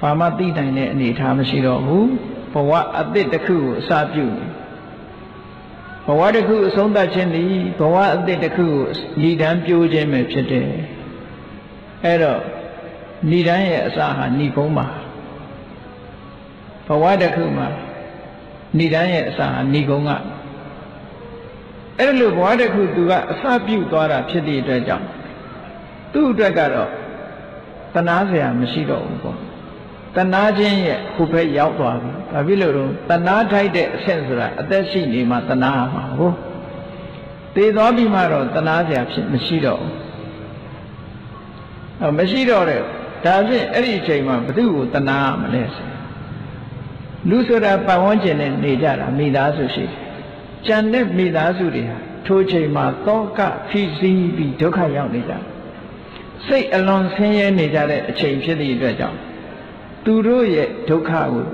ဘာမှသိနိုင်တဲ့အနေအထားမရှိတော့ဘူးဘဝအသစ်တစ်ခုကိုအစာပြုနေဘဝတစ်ခုအဆုံးသတ်ခြင်းသည်ဘဝအသစ်တစ်ခုကိုလီဒန်းပြိုးခြင်းပဲဖြစ်တယ်အဲ့တော့ဏိဒန်းရဲ့အစာဟာဏိကုံးပါဘဝတစ်ခုမှာဏိဒန်းရဲ့အစာဟာဏိကုံးကအဲ့လိုဘဝတစ်ခုသူကအစာပြုတ်သွားတာဖြစ်တဲ့အတွက်ကြောင့်သူ့အတွက်ကတော့ တနာเสียမရှိတော့ဘူးပေါ့တနာခြင်းရဲ့ခုဘက်ရောက်သွားပြီဘာဖြစ်လို့တော့တနာထိုက်တဲ့အဆင့်ဆိုတာအသက်ရှိနေမှတနာမှာဟုတ်သေသွားပြီမှတော့တနာเสียဖြစ်မရှိတော့ဘူးအဲမရှိတော့တဲ့ဒါဖြင့်အဲ့ဒီအချိန်မှာဘသူ့ကိုတနာမလဲဆိုလူဆိုတာပတ်ဝန်းကျင်နဲ့နေကြတာမိသားစုရှိတယ်ကြံတဲ့မိသားစုတွေဟာထိုချိန်မှာတောကဖိစီးပြီးဒုက္ခရောက်နေကြ စိတ်အလွန်ဆင်းရဲနေကြတဲ့အချိန်ဖြစ်သည့်အတွက်ကြောင့်သူတို့ရဲ့ဒုက္ခကို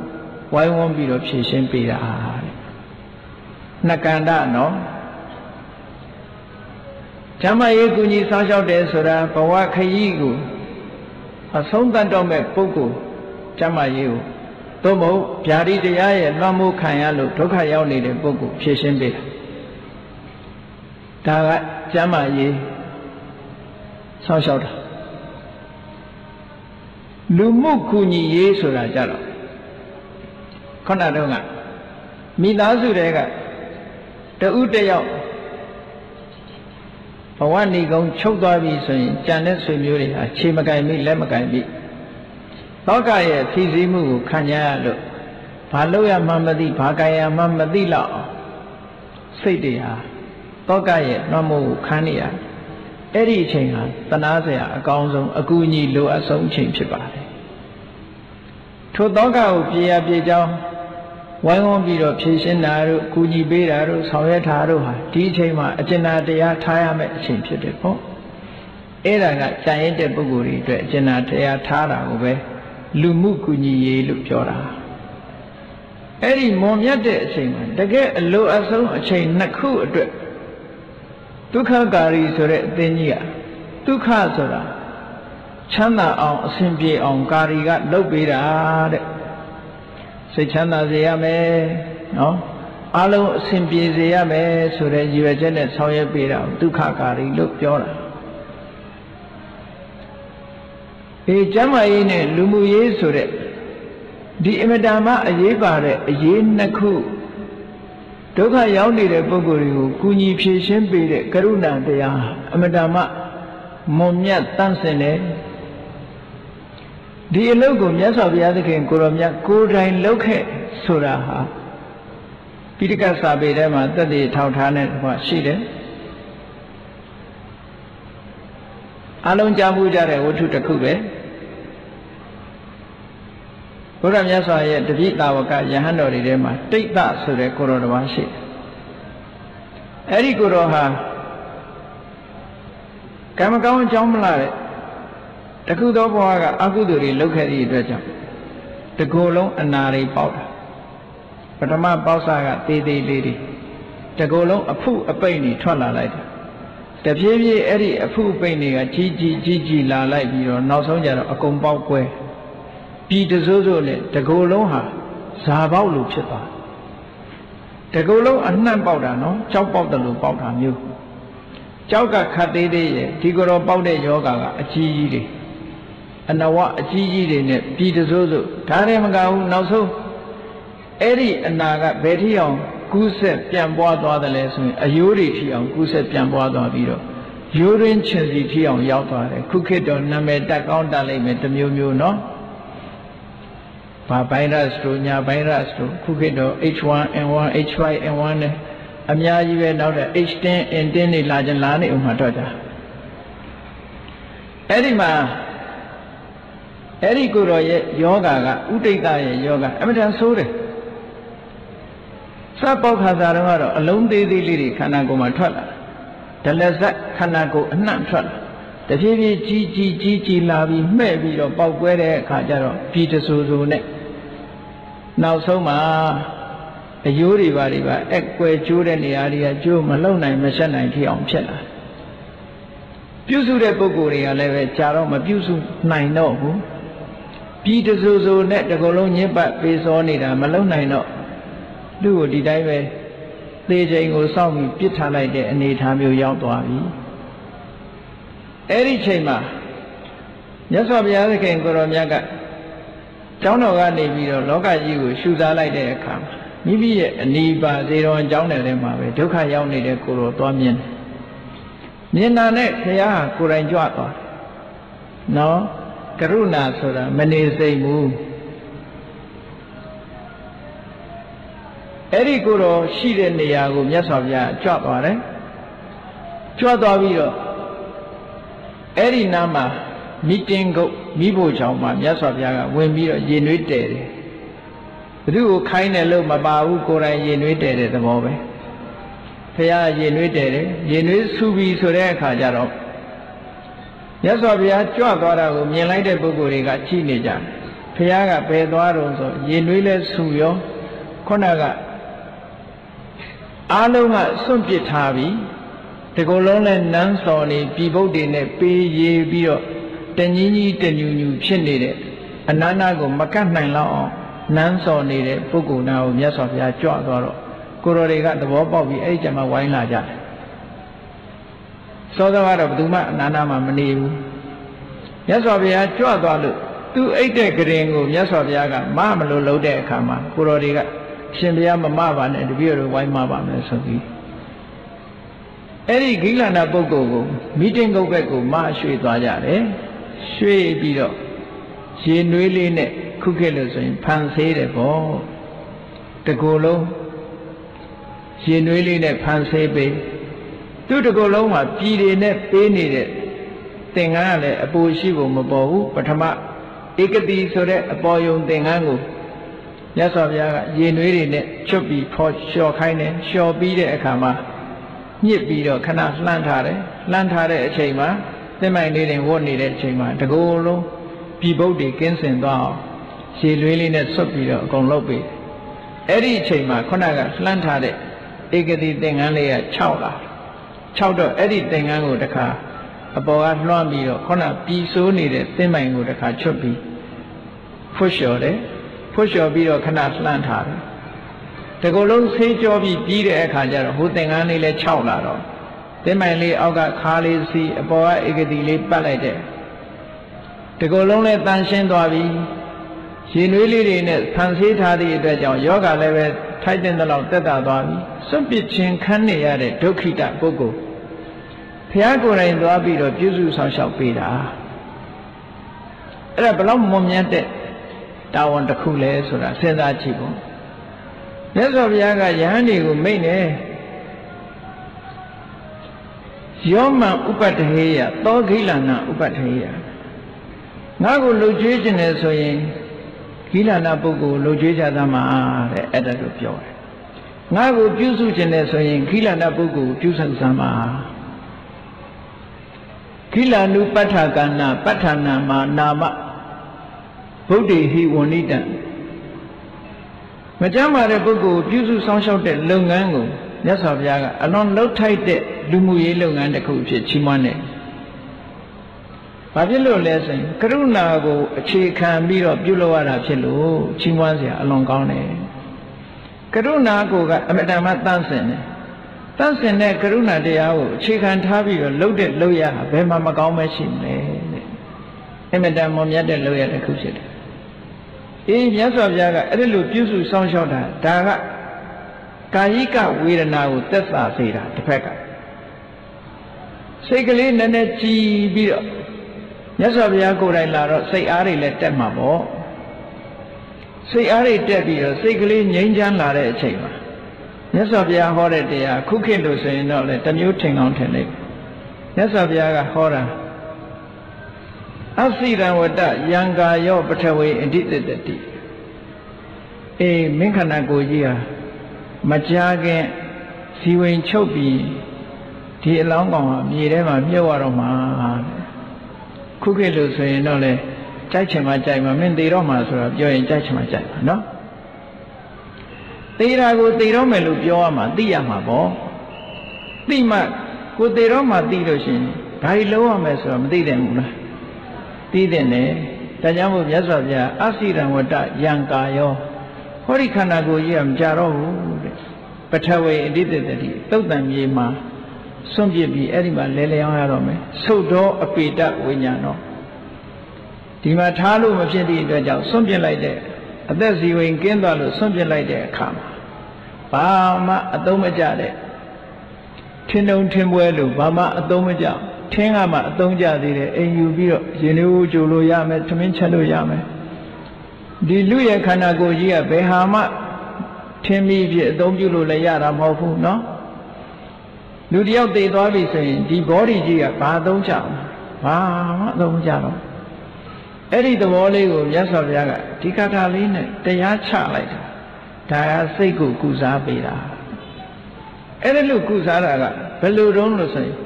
ဝိုင်းဝန်းပြီးတော့ဖြေရှင်းပေးတာတဲ့နှကန္တနော်ဓမ္မရေးကူညီစောင့်ရှောက်တယ်ဆိုတာဘဝခရီးကိုအဆုံးသတ်တော့မဲ့ပုဂ္ဂိုလ်ဓမ္မရေးကိုသို့မဟုတ်ဗျာတိတရားရဲ့လွှမ်းမိုးခံရလို့ဒုက္ခရောက်နေတဲ့ပုဂ္ဂိုလ်ဖြေရှင်းပေးတာဒါကဓမ္မရေး စောင့်ရှောက်တာလူမှုကူညီရေးဆိုတာကြတော့ခဏတော့ကမိသားစုတွေကတဦးတယောက်ဘဝနေကုံချုပ်သွားပြီဆိုရင်ကြံတဲ့ဆွေမျိုးတွေဟာခြေမကင်မိလက်မကင်မိသောကရဲ့ဖြည့်ဆည်းမှုကိုခံကြရလို့ဘာလို့ရမှမသိဘာကံရမှမသိတော့စိတ်တွေဟာသောကရဲ့နှမှုကိုခံနေရ အဲ့ဒီအချိန်ဟာတနာစရာအကောင်းဆုံးအကူအညီလိုအပ်ဆုံးအချိန်ဖြစ်ပါတယ်ထိုသောကကိုပြေရပြေကြောင်းဝိုင်းဝန်းပြီးတော့ဖြည့်ရှင်းတာတို့ကူညီပေးတာတို့ဆောင်ရွက်တာတို့ဟာဒီအချိန်မှာအကျဉ်းတရားထားရမယ့်အချိန်ဖြစ်တယ်ပေါ့အဲ့ဒါကကြံရင်တဲ့ပုဂ္ဂိုလ်တွေအတွက်အကျဉ်းတရားထားတာကိုပဲလူမှုကူညီရေးလို့ပြောတာအဲ့ဒီမွန်မြတ်တဲ့အချိန်မှာတကယ်အလိုအဆုံးအချိန်နှစ်ခုအတွက် ဒုက္ခကာရီဆိုတဲ့အသင်းကြီးကဒုက္ခဆိုတာချမ်းသာအောင်အစဉ်ပြေအောင်ကာရီကလုပ်ပေးတာတဲ့စိတ်ချမ်းသာစေရမယ်နော်အလုံးအစဉ်ပြေစေရမယ်ဆိုတဲ့ရည်ရွယ်ချက်နဲ့ဆောင်ရွက်ပေးတာဒုက္ခကာရီလို့ပြောတာအေးကျမ်းမာရေးနဲ့လူမှုရေးဆိုတဲ့ဒီအမတန်မှအရေးပါတဲ့အရေးနှစ်ခု ဒုက္ခရောက်နေတဲ့ပုဂ္ဂိုလ်တွေကိုကုညီဖြည့်ရှင်းပေးတဲ့ကရုဏာတရားအမတန်မှမွန်မြတ်တန့်စင်တယ်ဒီအလုပ်ကိုမြတ်စွာဘုရားသခင်ကိုရောမြတ်ကိုယ်တိုင်လုပ်ခဲ့ဆိုတာဟာပိဋကစာပေထဲမှာသက်သေထောက်ထားတဲ့ဟောရှိတယ်အလုံးကြားမှုကြတဲ့ဝတ္ထုတစ်ခုပဲ ဘုရားမြတ်စွာရဲ့တပိတာဝကယဟန်တော်တွေထဲမှာတိတ်တဆိုတဲ့ကိုရောတစ်ပါးရှိတယ်အဲ့ဒီကိုရောဟာကံမကောင်းအကြောင်းမလားတဲ့တခုသောဘဝကအကုသိုလ်တွေလုပ်ခဲ့သည့်အတွက်ကြောင့်တကိုယ်လုံးအနာတွေပေါက်တာပထမပေါက်စားကသေးသေးလေးတွေတကိုယ်လုံးအဖုအပိတ်နေထွက်လာလိုက်တာတဖြည်းဖြည်းအဲ့ဒီအဖုအပိတ်တွေကကြီးကြီးကြီးကြီးလာလိုက်ပြီးတော့နောက်ဆုံးကျတော့အကုန်ပေါက်ကွဲ ပြီးတစိုးစိုးနဲ့တကိုယ်လုံးဟာဇာပေါက်လို့ဖြစ်သွားတကိုယ်လုံးအနှံ့ပေါက်တာနော်ကြောက်ပေါက်တယ်လို့ပေါက်တာမျိုးကြောက်ကခတ်သေးသေးရဲ့ဒီကိုယ်တော်ပေါက်တဲ့ယောဂါကအကြီးကြီးတွေအနဝအကြီးကြီးတွေနဲ့ပြီးတစိုးစိုးဒါလည်းမကဘူးနောက်ဆုံးအဲ့ဒီအနာကဘယ်ထိအောင်ကူးဆက်ပြန်ပွားသွားတယ်လဲဆိုရင်အယိုးတွေထိအောင်ကူးဆက်ပြန်ပွားသွားပြီးတော့ရိုးရင်းချင်စီထိအောင်ရောက်သွားတယ်ခုခေတ်တော့နာမည်တက်ကောင်းတက်လိုက်မယ်တမျိုးမျိုးနော် ဘာဗိုင်းရပ်စ်တို့ညာဗိုင်းရပ်စ်တို့ခုခေတ်တော့ H1N1 H5N1 နဲ့အများကြီးပဲနောက်တဲ့ H10 N10 တွေလာကြလာနေဥမှာတော့ကြအဲ့ဒီမှာအဲ့ဒီကိုယ်တော်ရဲ့ယောဂါကဥဒိတ်တရဲ့ယောဂအမှန်တန်ဆိုးတယ်စပောက်ခါသာတော့ကတော့အလုံးသေးသေးလေးတွေခန္ဓာကိုယ်မှာထွက်လာဒလဇက်ခန္ဓာကိုယ်အနှံ့ထွက်လာတဖြည်းဖြည်းကြီးကြီးကြီးကြီးလာပြီးမှဲ့ပြီးတော့ပေါက်ကွဲတဲ့အခါကျတော့ပြည်တဆူဆူနဲ့ နောက်ဆုံးမှာအယိုးတွေပါတွေပါအက်ကွယ်ကျိုးတဲ့နေရာတွေကကျိုးမလုံနိုင်မဆက်နိုင်ထီအောင်ဖြစ်လာပြုစုတဲ့ပုဂ္ဂိုလ်တွေကလည်းပဲကြာတော့မပြုစုနိုင်တော့ဘူးပြည်တဆူဆူနဲ့တကလုံးညစ်ပတ်ပေးစောနေတာမလုံနိုင်တော့သူ့ကိုဒီတိုင်းပဲသေချိန်ကိုစောင့်ပြီးပြစ်ထားလိုက်တဲ့အနေအထားမျိုးရောက်သွားပြီအဲ့ဒီချိန်မှာမြတ်စွာဘုရားသခင်ကိုရောမြတ်က ကျောင်းတော်ကနေပြီးတော့လောကကြီးကိုရှုစားလိုက်တဲ့အခါမှာမိမိရဲ့အနီးပါဇေတော်ကျောင်းနယ်ထဲမှာပဲဒုက္ခရောက်နေတဲ့ကိုရောသွားမြင်တယ်မြင်တာနဲ့ဘုရားကကိုယ်တိုင်ကြွသွားတယ်နော်ကရုဏာဆိုတာမနေစိတ်ဘူးအဲ့ဒီကိုတော့ရှိတဲ့နေရာကိုမြတ်စွာဘုရားကြွသွားတယ်ကြွသွားပြီးတော့အဲ့ဒီနားမှာ မီတင်ကုတ်မိဖို့ချောင်းမှာမြတ်စွာဘုရားကဝင်ပြီးတော့ရင်နွေးတယ်တယ်ဘသူကိုခိုင်းတယ်လို့မပါဘူးကိုယ်တိုင်ရင်နွေးတယ်တဲ့သဘောပဲဘုရားရင်နွေးတယ်တယ်ရင်နွေးဆူပြီးဆိုတဲ့အခါကျတော့မြတ်စွာဘုရားကြွသွားတာကိုမြင်လိုက်တဲ့ပုဂ္ဂိုလ်တွေကချိနေကြတယ်ဘုရားကဘယ်သွားတော့ဆိုရင်နွေးလဲဆူရောခုနကအားလုံးကစွန့်ပစ်ထားပြီဒီကုလုံးနဲ့နန်းစော်နေပြည်ပုတ်တွေနဲ့ပေးရည်ပြီးတော့ တញင်းကြီးတညူညူဖြစ်နေတဲ့အနန္တကိုမကတ်နိုင်လောက်အောင်နန်းစော်နေတဲ့ပုဂ္ဂိုလ်နာကိုမြတ်စွာဘုရားကြွသွားတော့ကိုရော်တွေကသဘောပေါက်ပြီးအဲ့ဒီကျမှဝိုင်းလာကြတယ်စောစောကတော့ဘယ်သူမှအနန္တမှာမနေဘူးမြတ်စွာဘုရားကြွသွားလို့သူအိတ်တဲ့ကရင်ကိုမြတ်စွာဘုရားကမမလို့လှုပ်တဲ့အခါမှာကိုရော်တွေကရှင်ဘုရားမမပါနဲ့တပည့်တော်ဝိုင်းမပါမယ်ဆိုပြီးအဲ့ဒီဂိလန္ဒပုဂ္ဂိုလ်ကိုမီတင်ကုတ်ဘက်ကိုမရွှေ့သွားကြတယ် ရွှေ့ပြီးတော့ရေနွေးလေးနဲ့ခုခေတ်လို့ဆိုရင်ဖန်ဆေးတယ်ပေါ့တကူလုံးရေနွေးလေးနဲ့ဖန်ဆေးပေးသူတကူလုံးမှာပြည်တွေနဲ့ပေးနေတဲ့သင်္ကန်းကလည်းအပူရှိဖို့မပေါ်ဘူးပထမဧကတိဆိုတဲ့အပေါ်ယုံသင်္ကန်းကိုမြတ်စွာဘုရားကရေနွေးတွေနဲ့ချွတ်ပြီးဖော်လျှော်ခိုင်းတယ်လျှော်ပြီးတဲ့အခါမှာညစ်ပြီးတော့ခဏလှမ်းထားတယ်လှမ်းထားတဲ့အချိန်မှာ သင်မိုင်လေးတွေဝတ်နေတဲ့အချိန်မှာတကိုယ်လုံးပြည်ပုတ်တွေကင်းစင်သွားအောင်ရေလွေးလေးနဲ့ဆွတ်ပြီးတော့အကုန်လုပ်ပြီးအဲ့ဒီအချိန်မှာခုနကလှမ်းထားတဲ့ဧကတိသင်္ကန်းလေးက6လာ6တော့အဲ့ဒီသင်္ကန်းကိုတခါအပေါ်ကလွှမ်းပြီးတော့ခုနပြည်ဆိုးနေတဲ့သင်မိုင်ကိုတခါချွတ်ပြီးဖွလျှော်တယ်ဖွလျှော်ပြီးတော့ခဏလှမ်းထားတယ်တကူလုံးဆေးကြောပြီးပြီးတဲ့အခါကျတော့ဟိုသင်္ကန်းလေးလည်း6လာတော့ သင်မိုင်လေးအောက်ကခါလေးစီအပေါ်ကဧကတိလေးပတ်လိုက်တဲ့တကူလုံးလည်းတန်ရှင်းသွားပြီရင်နွေးလေးတွေနဲ့ဆန်ဆေးထားသည့်အတွက်ကြောင့်ယောဂလည်းပဲထိုက်တဲ့လောက်တက်တာသွားပြီစွန့်ပစ်ခြင်းခန်းနေရတဲ့ဒုက္ခိတပုဂ္ဂိုလ်ဘုရားကိုယ်တိုင်သွားပြီးတော့ပြုစုဆောင်ရှောက်ပေးတာအဲ့ဒါဘလောက်မွန်မြတ်တဲ့တာဝန်တစ်ခုလဲဆိုတာစဉ်းစားကြည့်ပေါ့မြတ်စွာဘုရားကယဟန်တွေကိုမိတ်နေ ယောမံဥပတ္တဟေယသောခိလနာဥပတ္တဟေယငါ့ကိုလှုပ်ကြွေးခြင်းလေဆိုရင်ကိလနာပုဂ္ဂိုလ်လှုပ်ကြွေးကြသမှာတဲ့အဲ့ဒါလိုပြောတယ်ငါကိုပြုစုခြင်းနဲ့ဆိုရင်ကိလနာပုဂ္ဂိုလ်ပြုစုစမ်းပါကိလနုပဋ္ဌကနာပဋ္ဌာနာမှာနာမဗုဒ္ဓေဟိဝဏိတံမကြမ်းပါတဲ့ပုဂ္ဂိုလ်ပြုစုဆောင်ရှောက်တဲ့လုပ်ငန်းကို မြတ်စွာဘုရားကအလွန်လှုပ်ထိုက်တဲ့လူမှုရေးလုပ်ငန်းတစ်ခုဖြစ်ချီးမွမ်းတယ်။ဘာဖြစ်လို့လဲဆိုရင်ကရုဏာကိုအခြေခံပြီးတော့ပြုလုပ်ရတာဖြစ်လို့ချီးမွမ်းစရာအလွန်ကောင်းတယ်။ကရုဏာကိုကအမတန်မှတန့်စင်တယ်။တန့်စင်တဲ့ကရုဏာတရားကိုအခြေခံထားပြီးတော့လှုပ်တဲ့လှုပ်ရတာဘယ်မှမကောင်းမရှိမလဲတဲ့။အမတန်မွန်မြတ်တဲ့လှုပ်ရတစ်ခုဖြစ်တယ်။အေးမြတ်စွာဘုရားကအဲ့ဒီလိုပြုစုစောင့်ရှောက်တာဒါက ကာယိကဝေဒနာကိုသက်သာစေတာတစ်ဖက်ကစိတ်ကလေးနည်းနည်းကြည်ပြီးတော့မြတ်စွာဘုရားကိုယ်တိုင်လာတော့စိတ်အားတွေလည်းတက်မှာပေါ့စိတ်အားတွေတက်ပြီးတော့စိတ်ကလေးငြိမ်းချမ်းလာတဲ့အချိန်မှာမြတ်စွာဘုရားဟောတဲ့တရားခုခေတ်လို့ဆိုရင်တော့လေတမျိုးထင်အောင်ထင်လိုက်မြတ်စွာဘုရားကဟောတာအစိရံဝတ္တယံကာယောပထဝေအဋ္ဌိတတိအေးမင်းခန္ဓာကိုယ်ကြီးဟာ မကြာခင်ဇီဝင်ချုပ်ပြီးဒီအလောင်းကောင်ဟာမြေထဲမှာမြုပ်ရတော့မှာခုခေတ်လို့ဆိုရင်တော့လေကြိုက်ချင်မှကြိုက်မှာမင်းသေတော့မှာဆိုတော့ပြောရင်ကြိုက်ချင်မှကြိုက်မှာနော်သေတာကိုသေတော့မယ်လို့ပြောရမှာသိရမှာပေါ့သိမှကိုသေတော့မှသိလို့ရှိရင်ဘာလို့လုံးရမယ်ဆိုတော့မသိတယ်ဘူးလားသိတယ်နဲ့ဒါကြောင့်မို့မြတ်စွာဘုရားအစိရံဝတ္တယံကာယောဟောဒီခန္ဓာကိုယ်ကြီးကမကြတော့ဘူးတဲ့ ပထဝေအတိတ္တတိသုတ်တံမြေမှာစွန့်ပစ်ပြီးအဲ့ဒီမှာလဲလဲအောင်ရတော့မယ်သုတ်တော်အပိတဝိညာဏောဒီမှာထားလို့မဖြစ်သည့်အတွက်ကြောင့်စွန့်ပစ်လိုက်တဲ့အသက်စီဝင်ကင်းသွားလို့စွန့်ပစ်လိုက်တဲ့အခါမှာဘာမှအသုံးမကျတဲ့ထင်းတုံထင်းပွဲလို့ဘာမှအသုံးမကျထင်းကမှအသုံးကျသေးတယ်အိမ်ယူပြီးတော့ရင်လေးကြိုလို့ရမယ်သမင်းချက်လို့ရမယ်ဒီလူရဲ့ခန္ဓာကိုယ်ကြီးကဘယ်ဟာမှ ထင်းမိဖြစ်အသုံးပြုလို့လည်းရတာမဟုတ်ဘူးနော်လူတယောက်သေသွားပြီဆိုရင်ဒီ body ကြီးကဘာသုံးချအောင်ဘာမှသုံးချတော့အဲ့ဒီသဘောလေးကိုမြတ်စွာဘုရားကဒီကထာလေးနဲ့တရားချလိုက်တာဒါကစိတ်ကိုကုစားပေးတာအဲ့ဒီလိုကုစားတာကဘယ်လိုတုံးလို့ဆိုရင်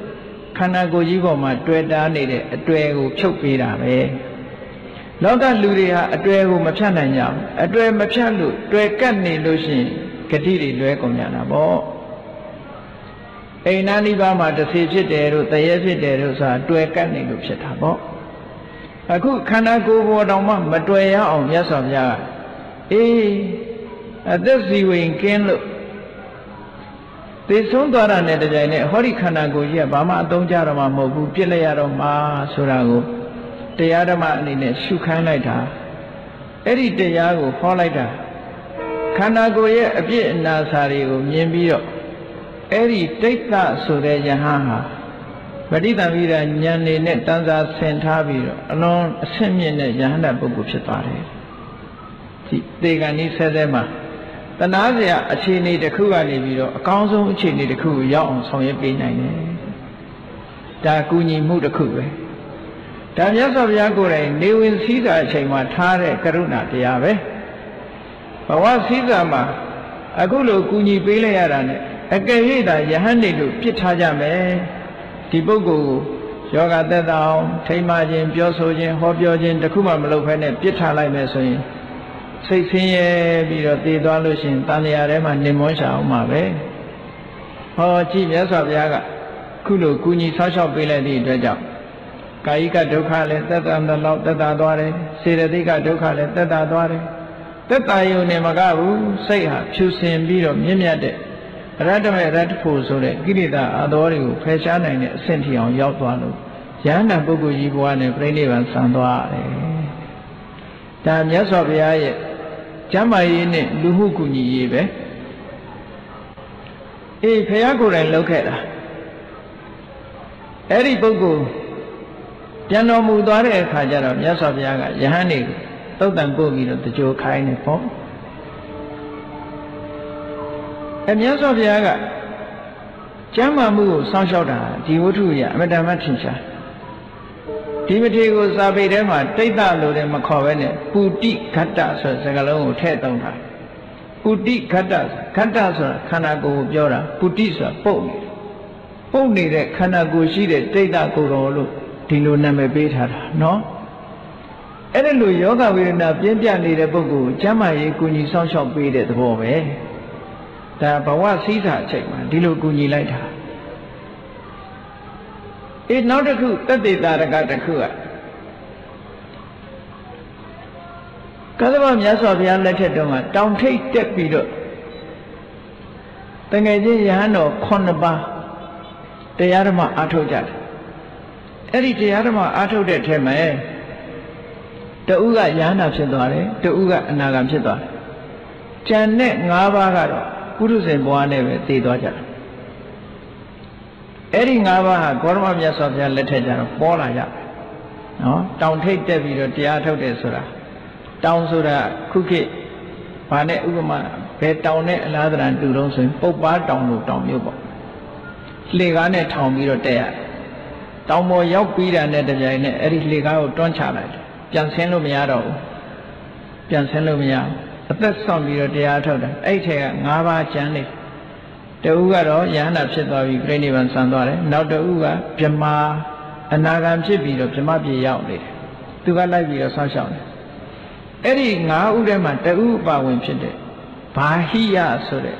ခန္ဓာကိုယ်ကြီးပေါ်မှာတွေ့တာနေတဲ့အတွေ့ကိုဖြုတ်ပေးတာပဲ လောကလူတွေဟာအတွေ့ကိုမဖြတ်နိုင်ကြဘူးအတွေ့မဖြတ်လို့တွေ့ကတ်နေလို့ရှိရင်ဂတိတွေလွဲကုန်ကြတာပေါ့အိမ်နာနိဗ္ဗာန်မှာတစ်စီဖြစ်တယ်တို့တရေဖြစ်တယ်တို့ဆိုတာတွေ့ကတ်နေလို့ဖြစ်တာပေါ့အခုခန္ဓာကိုယ်ပေါ်တောင်မှမတွေ့ရအောင်မြတ်စွာဘုရားအေးအသက်စီဝင်ကင်းလို့သေဆုံးသွားတာနဲ့တကြိုင်နဲ့ဟောဒီခန္ဓာကိုယ်ကြီးကဘာမှအသုံးကြတော့မှမဟုတ်ဘူးပြစ်လိုက်ရတော့မှဆိုတာကို တရားဓမ္မအနေနဲ့ရှုခိုင်းလိုက်တာအဲ့ဒီတရားကိုဟောလိုက်တာခန္ဓာကိုယ်ရဲ့အပြစ်အနာစာတွေကိုမြင်ပြီးတော့အဲ့ဒီတိတ်တဆိုတဲ့ယဟန်ဟာပဋိသင်္ပိရာဉာဏ်နေနဲ့တန်စာဆင်ထားပြီးတော့အလွန်အဆင့်မြင့်တဲ့ယဟန္တာပုဂ္ဂိုလ်ဖြစ်သွားတယ်ဒီသေကံဤဆဲဆဲမှာတနာစရာအခြေအနေတစ်ခုကနေပြီးတော့အကောင်းဆုံးအခြေအနေတစ်ခုကိုရောက်အောင်ဆောင်ရွက်ပေးနိုင်တယ်ဒါကူညီမှုတစ်ခုပဲ ဒါမြတ်စွာဘုရားကိုယ်တိုင်နေဝင်စည်းတာအချိန်မှာထားတဲ့ကရုဏာတရားပဲဘဝစည်းတာမှာအခုလိုကူညီပေးလိုက်ရတာ ਨੇ အကယ်၍သာယဟန်နေလို့ပြစ်ထားကြမယ်ဒီပုဂ္ဂိုလ်ကိုယောဂသက်သာအောင်ထိမ့်မှခြင်းပြောဆိုခြင်းဟောပြောခြင်းတခုမှမလုပ်ဖဲနဲ့ပြစ်ထားလိုက်မယ်ဆိုရင်စိတ်ဆင်းရဲပြီးတော့တည်သွားလို့ရှိရင်တန်လျာထဲမှာနေမွန်းရှာအောင်မှာပဲဟောကြည့်မြတ်စွာဘုရားကခုလိုကုညီဆောက်ရှောက်ပေးလိုက်သည့်အတွက်ကြောင့် ကာယိကဒုက္ခလည်းသက်သာတဲ့လောက်သက်သာသွားတယ်စေတသိက်ကဒုက္ခလည်းသက်သာသွားတယ်သက်သာယုံနေမကဘူးစိတ်ဟာဖြူစင်ပြီးတော့မြင့်မြတ်တဲ့ရတ္တမေရတ္တဖို့ဆိုတဲ့ကိလေသာအသောတွေကိုဖယ်ရှားနိုင်တဲ့အဆင့်ထိအောင်ရောက်သွားလို့ယန္တာပုဂ္ဂိုလ်ကြီးဘဝနဲ့ပြိဋိဘံဆံသွားတယ်ဒါမြတ်စွာဘုရားရဲ့ကျမ်းမာရေးနဲ့လူမှုကူညီရေးပဲအေးဖះကိုယ်တိုင်လုပ်ခဲ့တာအဲ့ဒီပုဂ္ဂိုလ် ပြန်တော်မူသွားတဲ့အခါကျတော့မြတ်စွာဘုရားကယဟန်နေသုတ်တန်ပို့ပြီးတော့တကြိုခိုင်းနေပေါ့အမြတ်စွာဘုရားကကျမ်းမာမှုကိုစောင့်ရှောက်တာဒီဝတ္ထုရအမတ္တမထင်ရှားဒီမထေကိုစာပေထဲမှာတိတ်တလို့လည်းမခေါ်ပဲနဲ့ပုတိခတ္တဆိုတဲ့စကားလုံးကိုထည့်သုံးတာပုတိခတ္တခတ္တဆိုတာခန္ဓာကိုယ်ကိုပြောတာပုတိဆိုတာပုတ်နေပုတ်နေတဲ့ခန္ဓာကိုယ်ရှိတဲ့တိတ်တကိုယ်တော်လို့ ဒီလိုနာမည်ပေးထားတာနော်အဲ့ဒါလိုယောဂဝေဒနာပြင်းပြနေတဲ့ပုဂ္ဂိုလ်ကိုကျမ်းမာရေးကုညီဆောင်ရှောက်ပေးတဲ့သဘောပဲဒါဘဝစည်းစာအချိန်မှာဒီလိုကုညီလိုက်တာအေးနောက်တစ်ခုတတ္တေတာရကတစ်ခုကကသဗ္ဗမြတ်စွာဘုရားလက်ထက်တုန်းကတောင်ထိပ်တက်ပြီးတော့တငယ်ချင်းယဟန်တော်9ပါးတရားဓမ္မအားထုတ်ကြတယ် အဲ့ဒီတရားဓမ္မအားထုတ်တဲ့ထဲမှာတဦးကယဟနာဖြစ်သွားတယ်တဦးကအနာဂံဖြစ်သွားတယ်ကြံတဲ့၅ပါးကတော့ပုရုဇဉ်ဘဝနဲ့ပဲတည်သွားကြတယ်အဲ့ဒီ၅ပါးဟာဂေါရမမြတ်စွာဘုရားလက်ထက်ကျတော့ပေါ်လာကြတယ်နော်တောင်ထိပ်တက်ပြီးတော့တရားထုတ်တယ်ဆိုတာတောင်ဆိုတာခုခေတ်ဘာနဲ့ဥပမာဘယ်တောင်နဲ့အလားတန်တူတော့ဆိုရင်ပုပ်ပါတောင်လို့တောင်မျိုးပေါ့လှေကားနဲ့ထောင်ပြီးတော့တက်ရတယ် တောင်ပေါ်ရောက်ပြီးတာနဲ့တပြိုင်နက်အဲ့ဒီလှေကားကိုတွန်းချလိုက်တယ်ပြန်ဆင်းလို့မရတော့ဘူးပြန်ဆင်းလို့မရဘူးအသက်ဆောင်ပြီးတော့တရားထုတ်တယ်အဲ့ထဲက၅ပါးကျမ်းနေတဦးကတော့ယဟန္တာဖြစ်သွားပြီးပြိဋိဘံဆံသွားတယ်နောက်တဦးကဗြဟ္မာအနာဂံဖြစ်ပြီးတော့ဗြဟ္မပြေရောက်နေတယ်သူကလိုက်ပြီးတော့ဆောက်ရှောက်တယ်အဲ့ဒီ၅ဦးထဲမှာတဦးပါဝင်ဖြစ်တဲ့ဘာဟိယဆိုတဲ့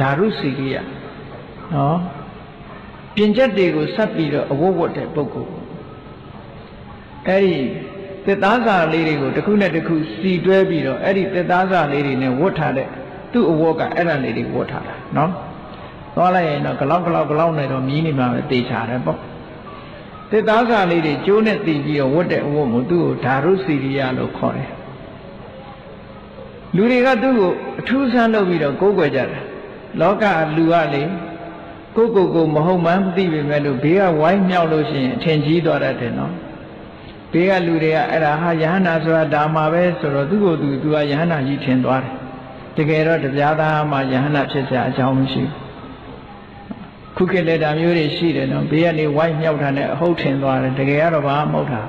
ဓာရုစီရိယနော် ပြင်ချက်တွေကိုဆက်ပြီးတော့အဝတ်ဝတ်တဲ့ပုဂ္ဂိုလ်အဲ့ဒီတစ်သားစာလေးတွေကိုတစ်ခုနဲ့တစ်ခုစီတွဲပြီးတော့အဲ့ဒီတစ်သားစာလေးတွေနဲ့ဝတ်ထားတဲ့သူ့အဝတ်ကအဲ့ဒါလေးတွေဝတ်ထားတာနော်သွားလိုက်ရင်တော့ဂလောက်ဂလောက်ဂလောက်နဲ့တော့မြည်နေမှာပဲတေချာတယ်ပေါ့တစ်သားစာလေးတွေကျိုးနဲ့တီးပြီးတော့ဝတ်တဲ့အဝတ်ကိုသူ့ကိုဓာရုစီရိယလို့ခေါ်တယ်လူတွေကသူ့ကိုအထူးဆန်းလုပ်ပြီးတော့ကိုးကွယ်ကြတယ်လောကလူကလေ ကိုကိုကိုမဟုတ်မှန်းသိပေမဲ့လို့ဘေးကဝိုင်းမြောက်လို့ရှိရင်အထင်ကြီးသွားတတ်တယ်နော်ဘေးကလူတွေကအဲ့ဒါဟာယဟနာဆိုတာဒါမှပဲဆိုတော့သူ့ကိုယ်သူသူကယဟနာကြီးထင်သွားတယ်တကယ်တော့တရားသားမှယဟနာဖြစ်စရာအကြောင်းမရှိဘူးခုခေတ်လည်းဒါမျိုးတွေရှိတယ်နော်ဘေးကနေဝိုင်းမြောက်တာနဲ့အဟုတ်ထင်သွားတယ်တကယ်ကတော့ဘာမှမဟုတ်တာ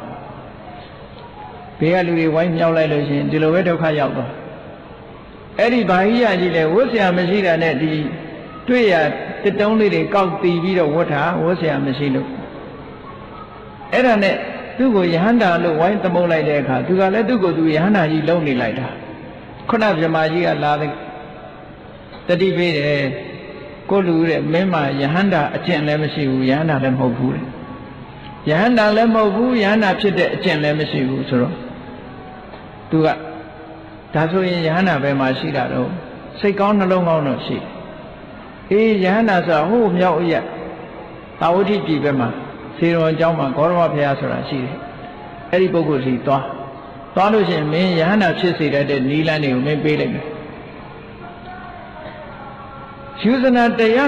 ဘေးကလူတွေဝိုင်းမြောက်လိုက်လို့ရှိရင်ဒီလိုပဲဒုက္ခရောက်သွားအဲ့ဒီဘာဟိယကြီးလေဝတ်ဆရာမရှိတာနဲ့ဒီတွေ့ရ တစ်တုံးလေးတွေကောက်တီးပြီးတော့ဝတ်တာဝတ်ဆရာမရှိလို့အဲ့ဒါနဲ့သူ့ကိုယဟန္တာလို့ဝိုင်းသမုတ်လိုက်တဲ့အခါသူကလည်းသူ့ကိုသူယဟန္တာကြီးလုံနေလိုက်တာခုနဗြဟ္မာကြီးကလာတဲ့တတိပေးတယ်ကိုလူတဲ့မင်းမယဟန္တာအကျင့်လည်းမရှိဘူးယဟန္တာလည်းမဟုတ်ဘူးတဲ့ယဟန္တာလည်းမဟုတ်ဘူးယဟန္တာဖြစ်တဲ့အကျင့်လည်းမရှိဘူးဆိုတော့သူကဒါဆိုရင်ယဟန္တာဘယ်မှာရှိတာတော့စိတ်ကောင်းနှလုံးကောင်းတော့ရှိ အေးယဟန္တာဆိုတာဟိုးမြောက်အရက်တာဝတိပြည်ဘက်မှာစေတော်အကြောင်းမှာဂေါရမဘုရားဆိုတာရှိတယ်အဲ့ဒီပုဂ္ဂိုလ်စီသွားသွားလို့ရှိရင်မင်းယဟန္တာဖြစ်စေတတ်တဲ့နီလန်းတွေကိုမင်းပေးလိုက်မယ်ယူဇနာ